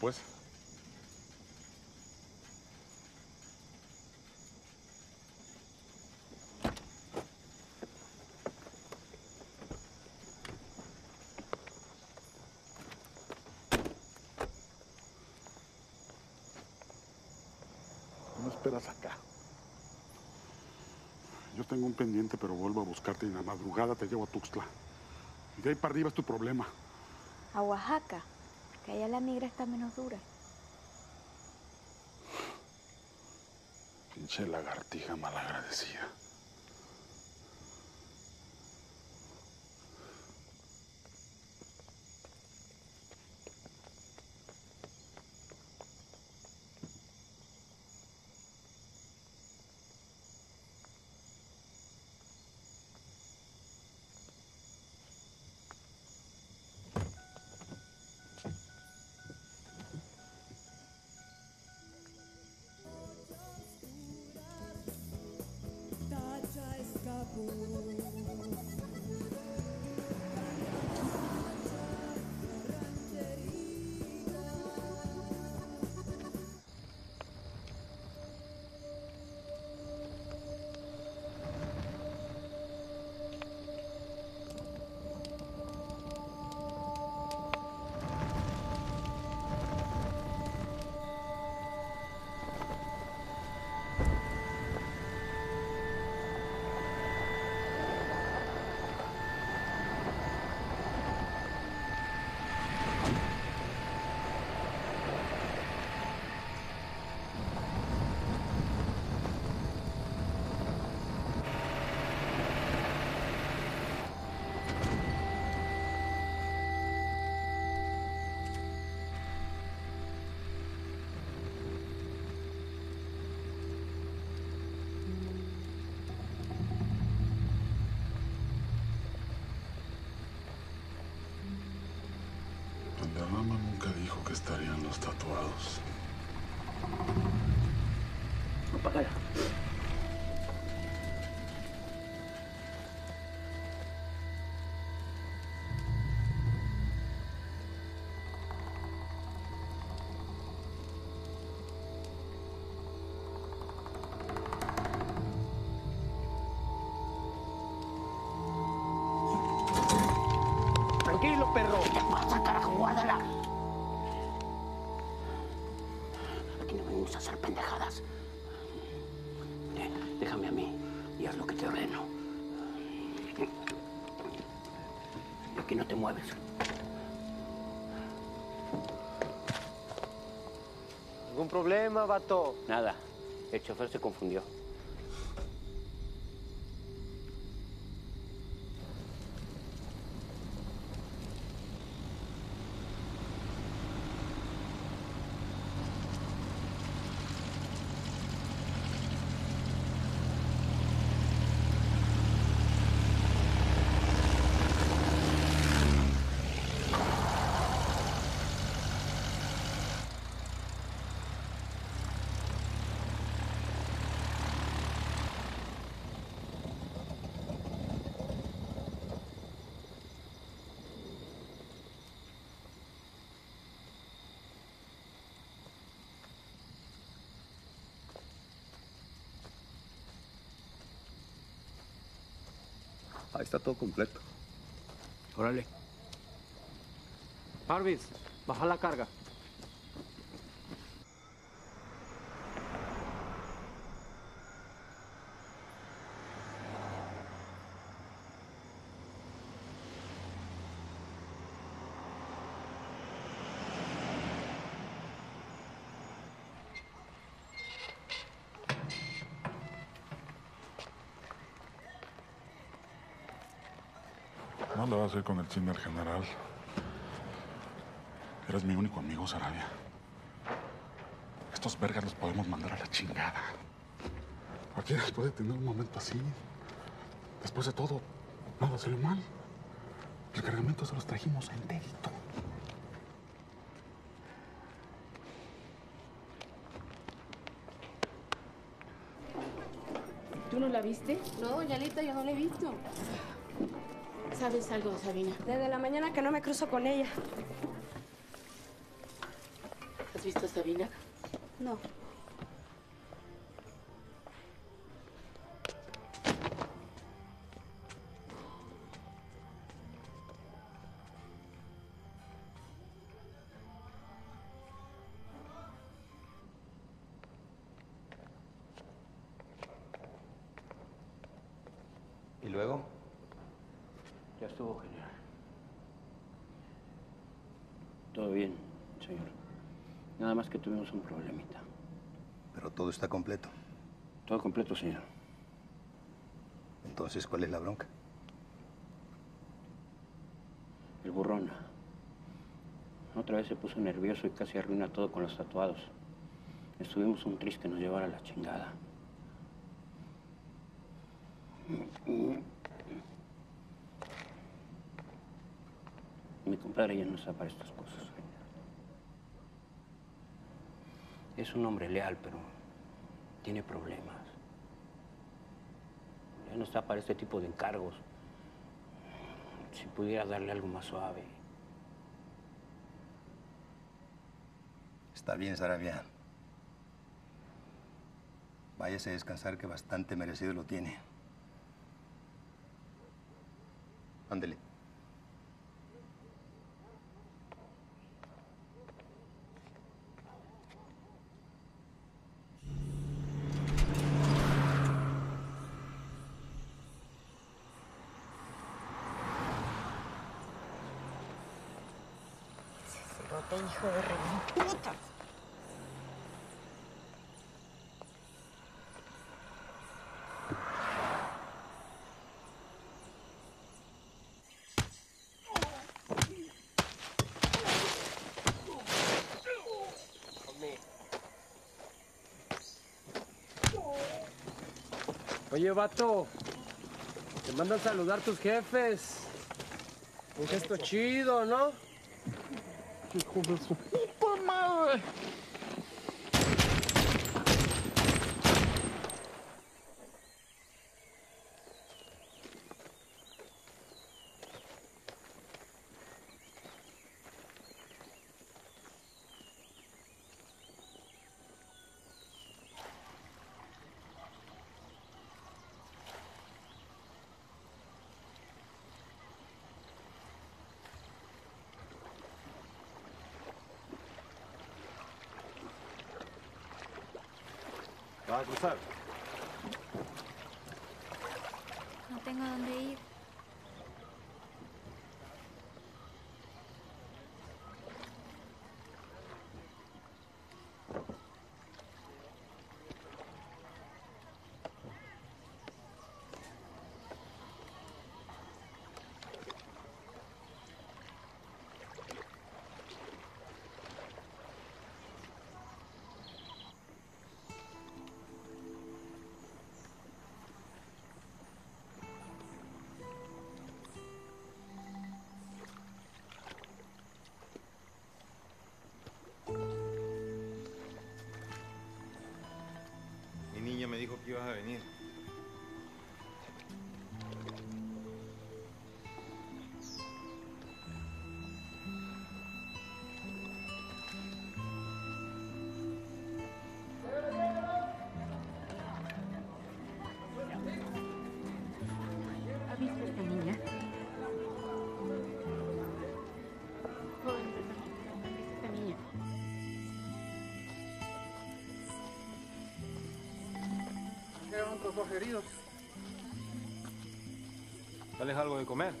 Pues. No esperas acá. Yo tengo un pendiente, pero vuelvo a buscarte y en la madrugada te llevo a Tuxtla. Y de ahí para arriba es tu problema. A Oaxaca. Allá la migra está menos dura. Pinche lagartija malagradecida. Que estarían los tatuados. Problema, vato? Nada. El chofer se confundió. Ahí está todo completo. Órale. Parvis, baja la carga. Hacer con el cine general. Eres mi único amigo, Sarabia. Estos vergas los podemos mandar a la chingada. Cualquiera puede tener un momento así. Después de todo, nada salió mal. El cargamento se los trajimos enterito. ¿Tú no la viste? No, Yalita, yo no la he visto. ¿Sabes algo, Sabina? Desde la mañana que no me cruzo con ella. ¿Has visto a Sabina? No. Tuvimos un problemita. Pero todo está completo. Todo completo, señor. Entonces, ¿cuál es la bronca? El burrón. Otra vez se puso nervioso y casi arruina todo con los tatuados. Estuvimos un tris que nos llevara a la chingada. Mi compadre ya no está para estas cosas. Es un hombre leal, pero tiene problemas. Ya no está para este tipo de encargos. Si pudiera darle algo más suave. Está bien, Sarabia. Váyase a descansar que bastante merecido lo tiene. Ándele. Cerote, hijo de puta. Oye, vato, te mandan saludar tus jefes. Un gesto chido, ¿no? Hijo ¿Vas a cruzar? No tengo dónde ir. Mi niña me dijo que ibas a venir. Quedaron otros dos heridos. Dales algo de comer.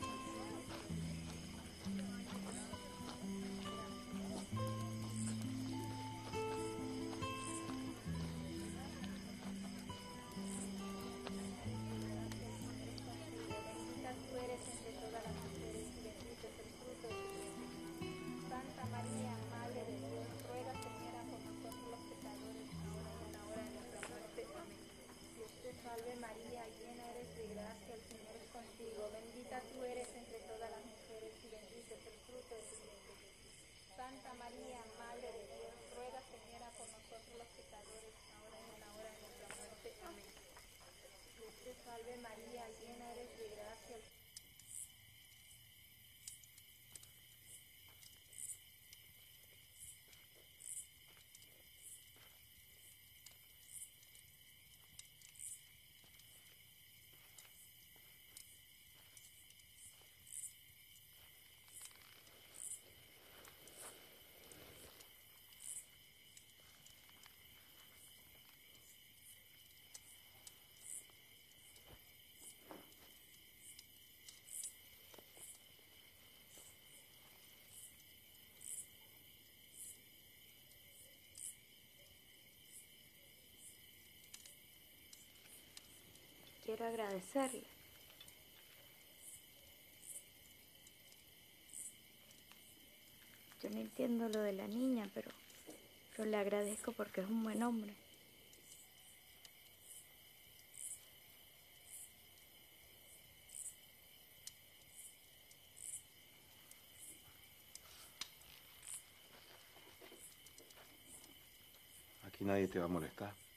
Quiero agradecerle. Yo no entiendo lo de la niña, pero, pero le agradezco porque es un buen hombre. Aquí nadie te va a molestar.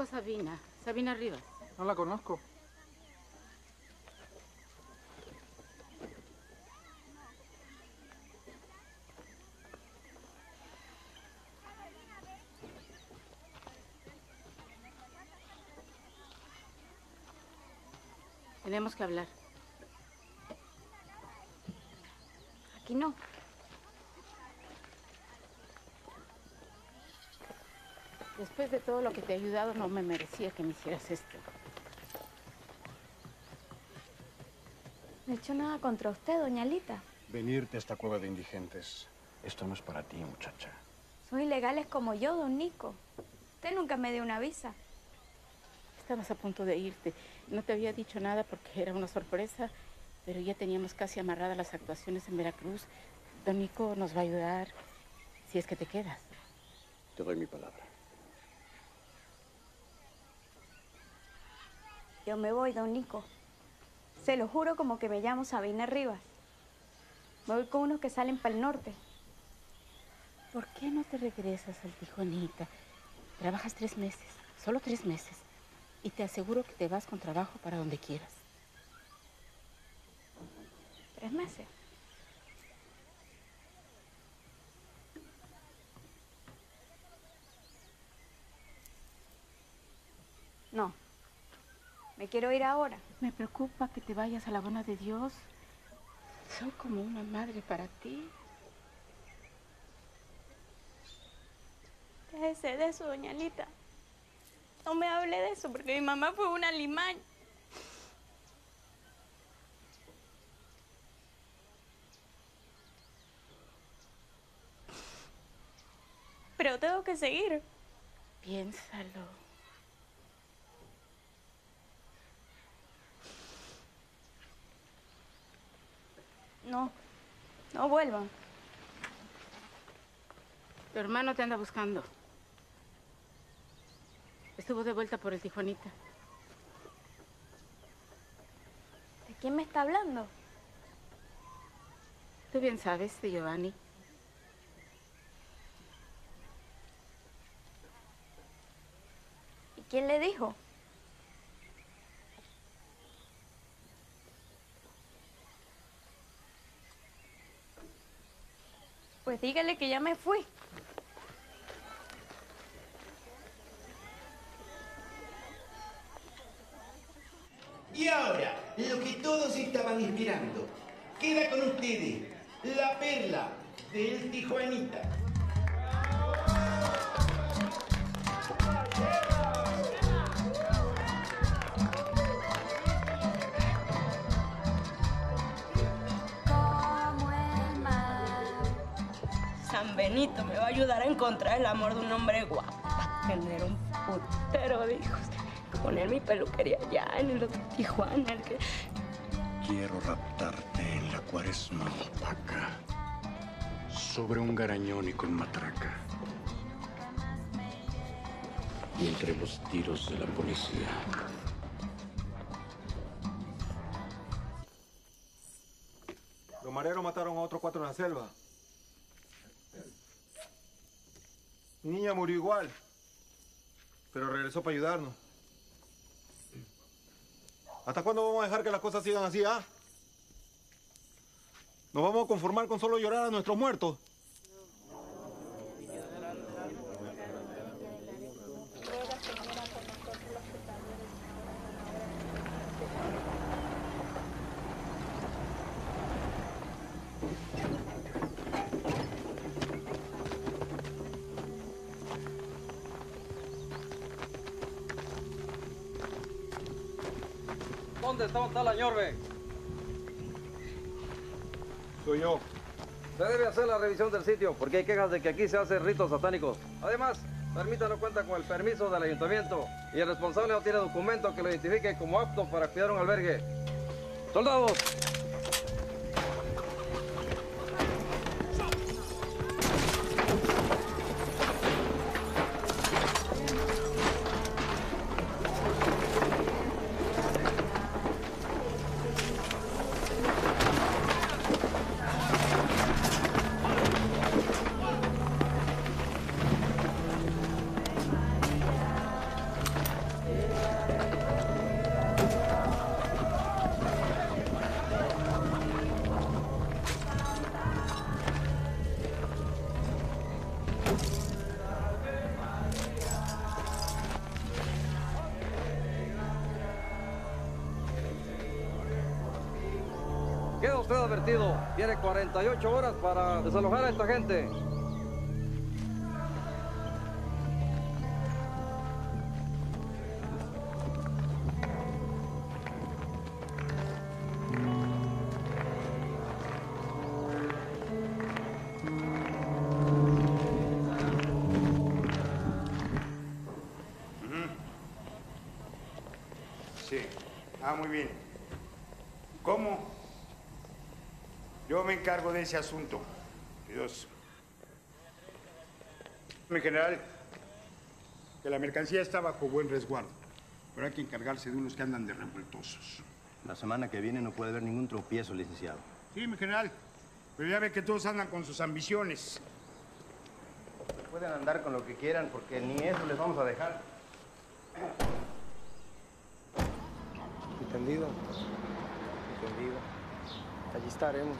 A Sabina. Sabina Rivas. No la conozco. Tenemos que hablar. Aquí no. Después de todo lo que te he ayudado, no me merecía que me hicieras esto. No he hecho nada contra usted, doña Lita. Venirte a esta cueva de indigentes. Esto no es para ti, muchacha. Son ilegales como yo, don Nico. Usted nunca me dio una visa. Estabas a punto de irte. No te había dicho nada porque era una sorpresa, pero ya teníamos casi amarradas las actuaciones en Veracruz. Don Nico nos va a ayudar si es que te quedas. Te doy mi palabra. Yo me voy, don Nico. Se lo juro como que me llamo Sabina Rivas. Me voy con unos que salen para el norte. ¿Por qué no te regresas al Tijuanita? Trabajas tres meses, solo tres meses. Y te aseguro que te vas con trabajo para donde quieras. ¿Tres meses? No. Me quiero ir ahora. Me preocupa que te vayas a la buena de Dios. Soy como una madre para ti. Déjese de eso, doña Anita. No me hable de eso, porque mi mamá fue una limaña. Pero tengo que seguir. Piénsalo. No, no vuelvan. Tu hermano te anda buscando. Estuvo de vuelta por el Tijuanita. ¿De quién me está hablando? Tú bien sabes de Giovanni. ¿Y quién le dijo? Pues dígale que ya me fui. Y ahora, lo que todos estaban esperando. Queda con ustedes la perla del Tijuanita. Benito me va a ayudar a encontrar el amor de un hombre guapo. Tener un putero de hijos. Poner mi peluquería allá en el otro Tijuana. El que... Quiero raptarte en la cuaresma opaca. Sobre un garañón y con matraca. Y entre los tiros de la policía. Los mareros mataron a otros cuatro en la selva. Mi niña murió igual, pero regresó para ayudarnos. ¿Hasta cuándo vamos a dejar que las cosas sigan así, ah? ¿Nos vamos a conformar con solo llorar a nuestros muertos? Está Montala Ñorbe? Soy yo. Se debe hacer la revisión del sitio porque hay quejas de que aquí se hacen ritos satánicos. Además, Ermita no cuenta con el permiso del ayuntamiento y el responsable no tiene documento que lo identifique como apto para cuidar un albergue. ¡Soldados! Tiene 48 horas para desalojar a esta gente. De ese asunto. Dios. Mi general, que la mercancía está bajo buen resguardo, pero hay que encargarse de unos que andan de revueltosos. La semana que viene no puede haber ningún tropiezo, licenciado. Sí, mi general, pero ya ve que todos andan con sus ambiciones. Pueden andar con lo que quieran porque ni eso les vamos a dejar. Entendido. Entendido. Allí estaremos.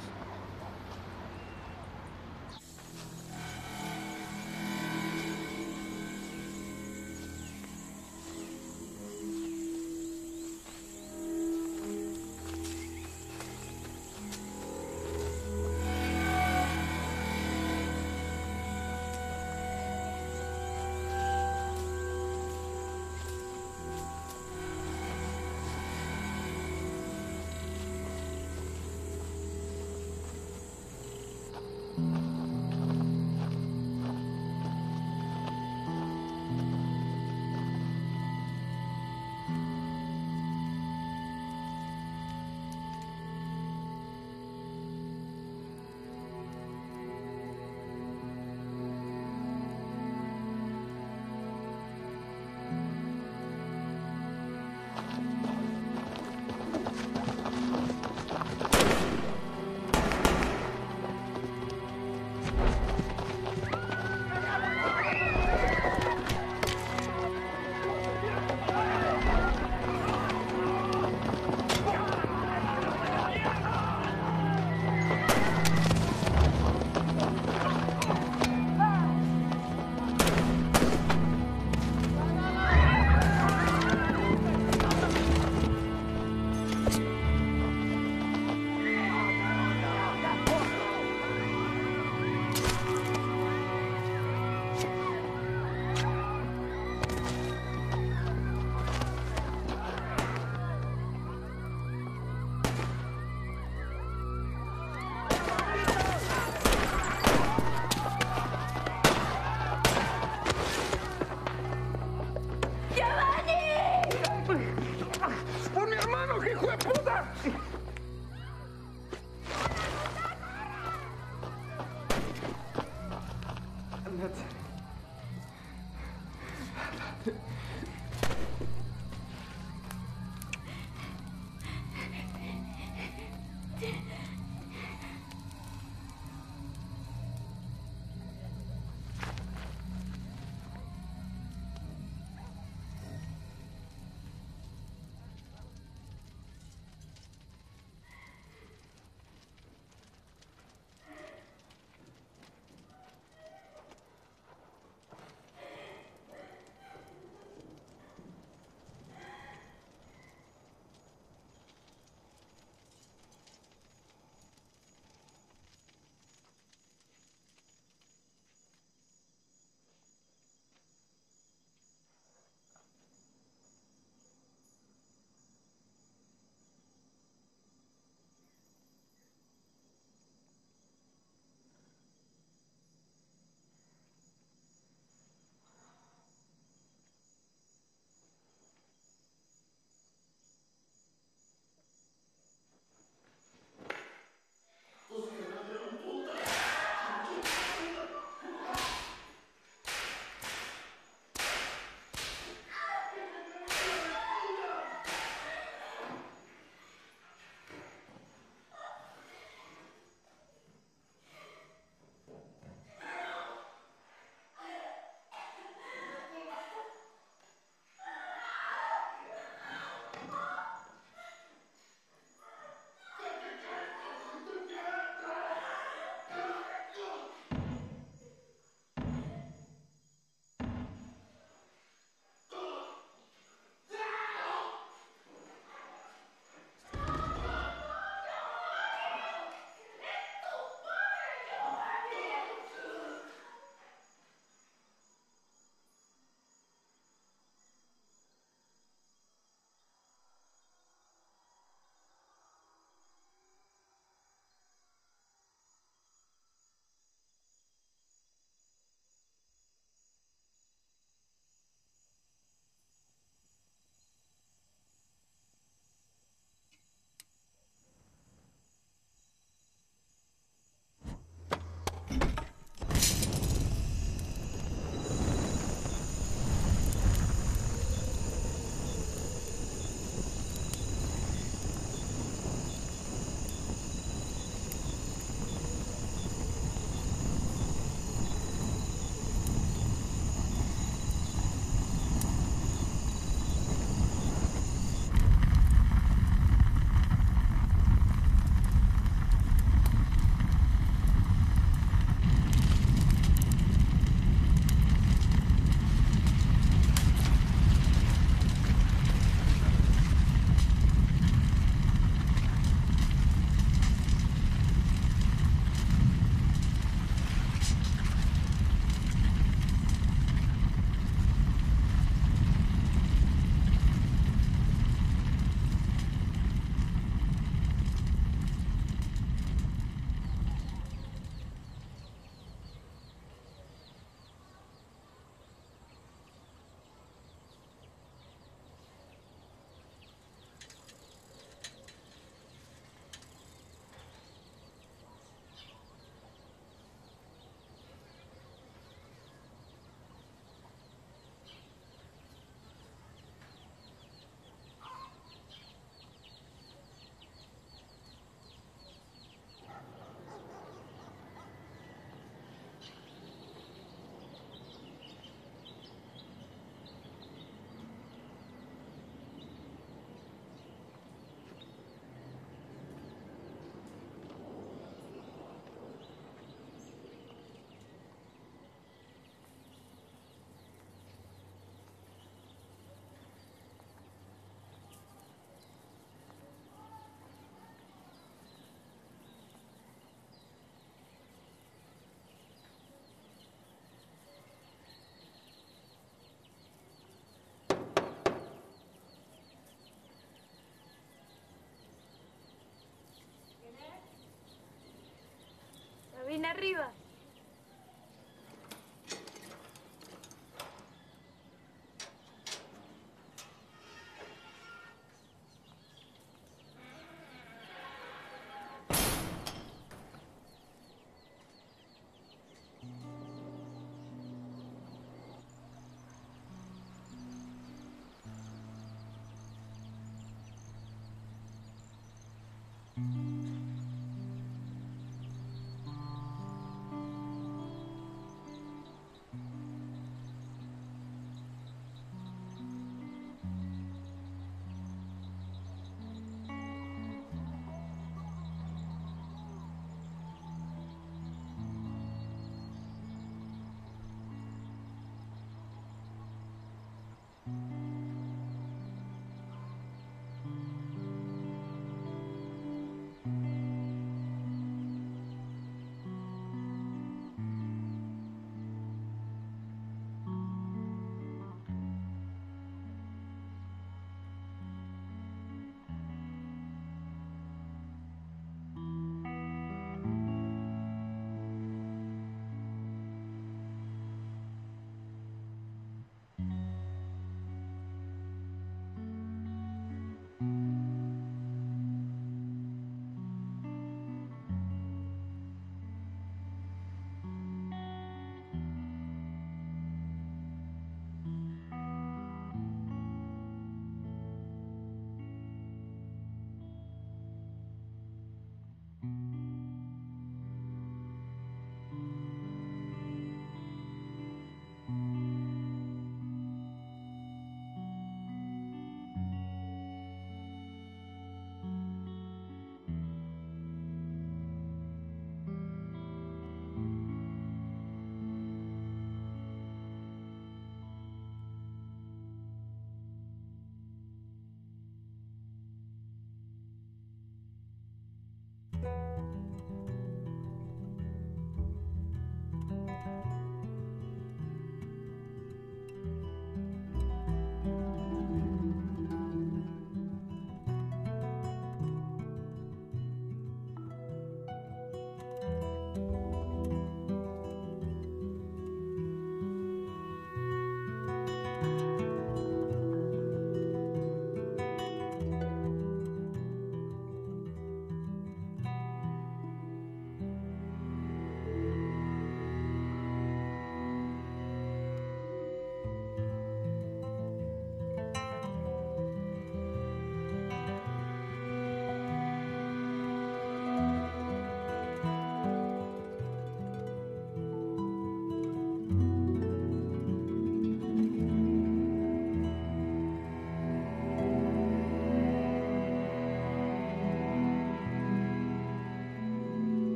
arriba.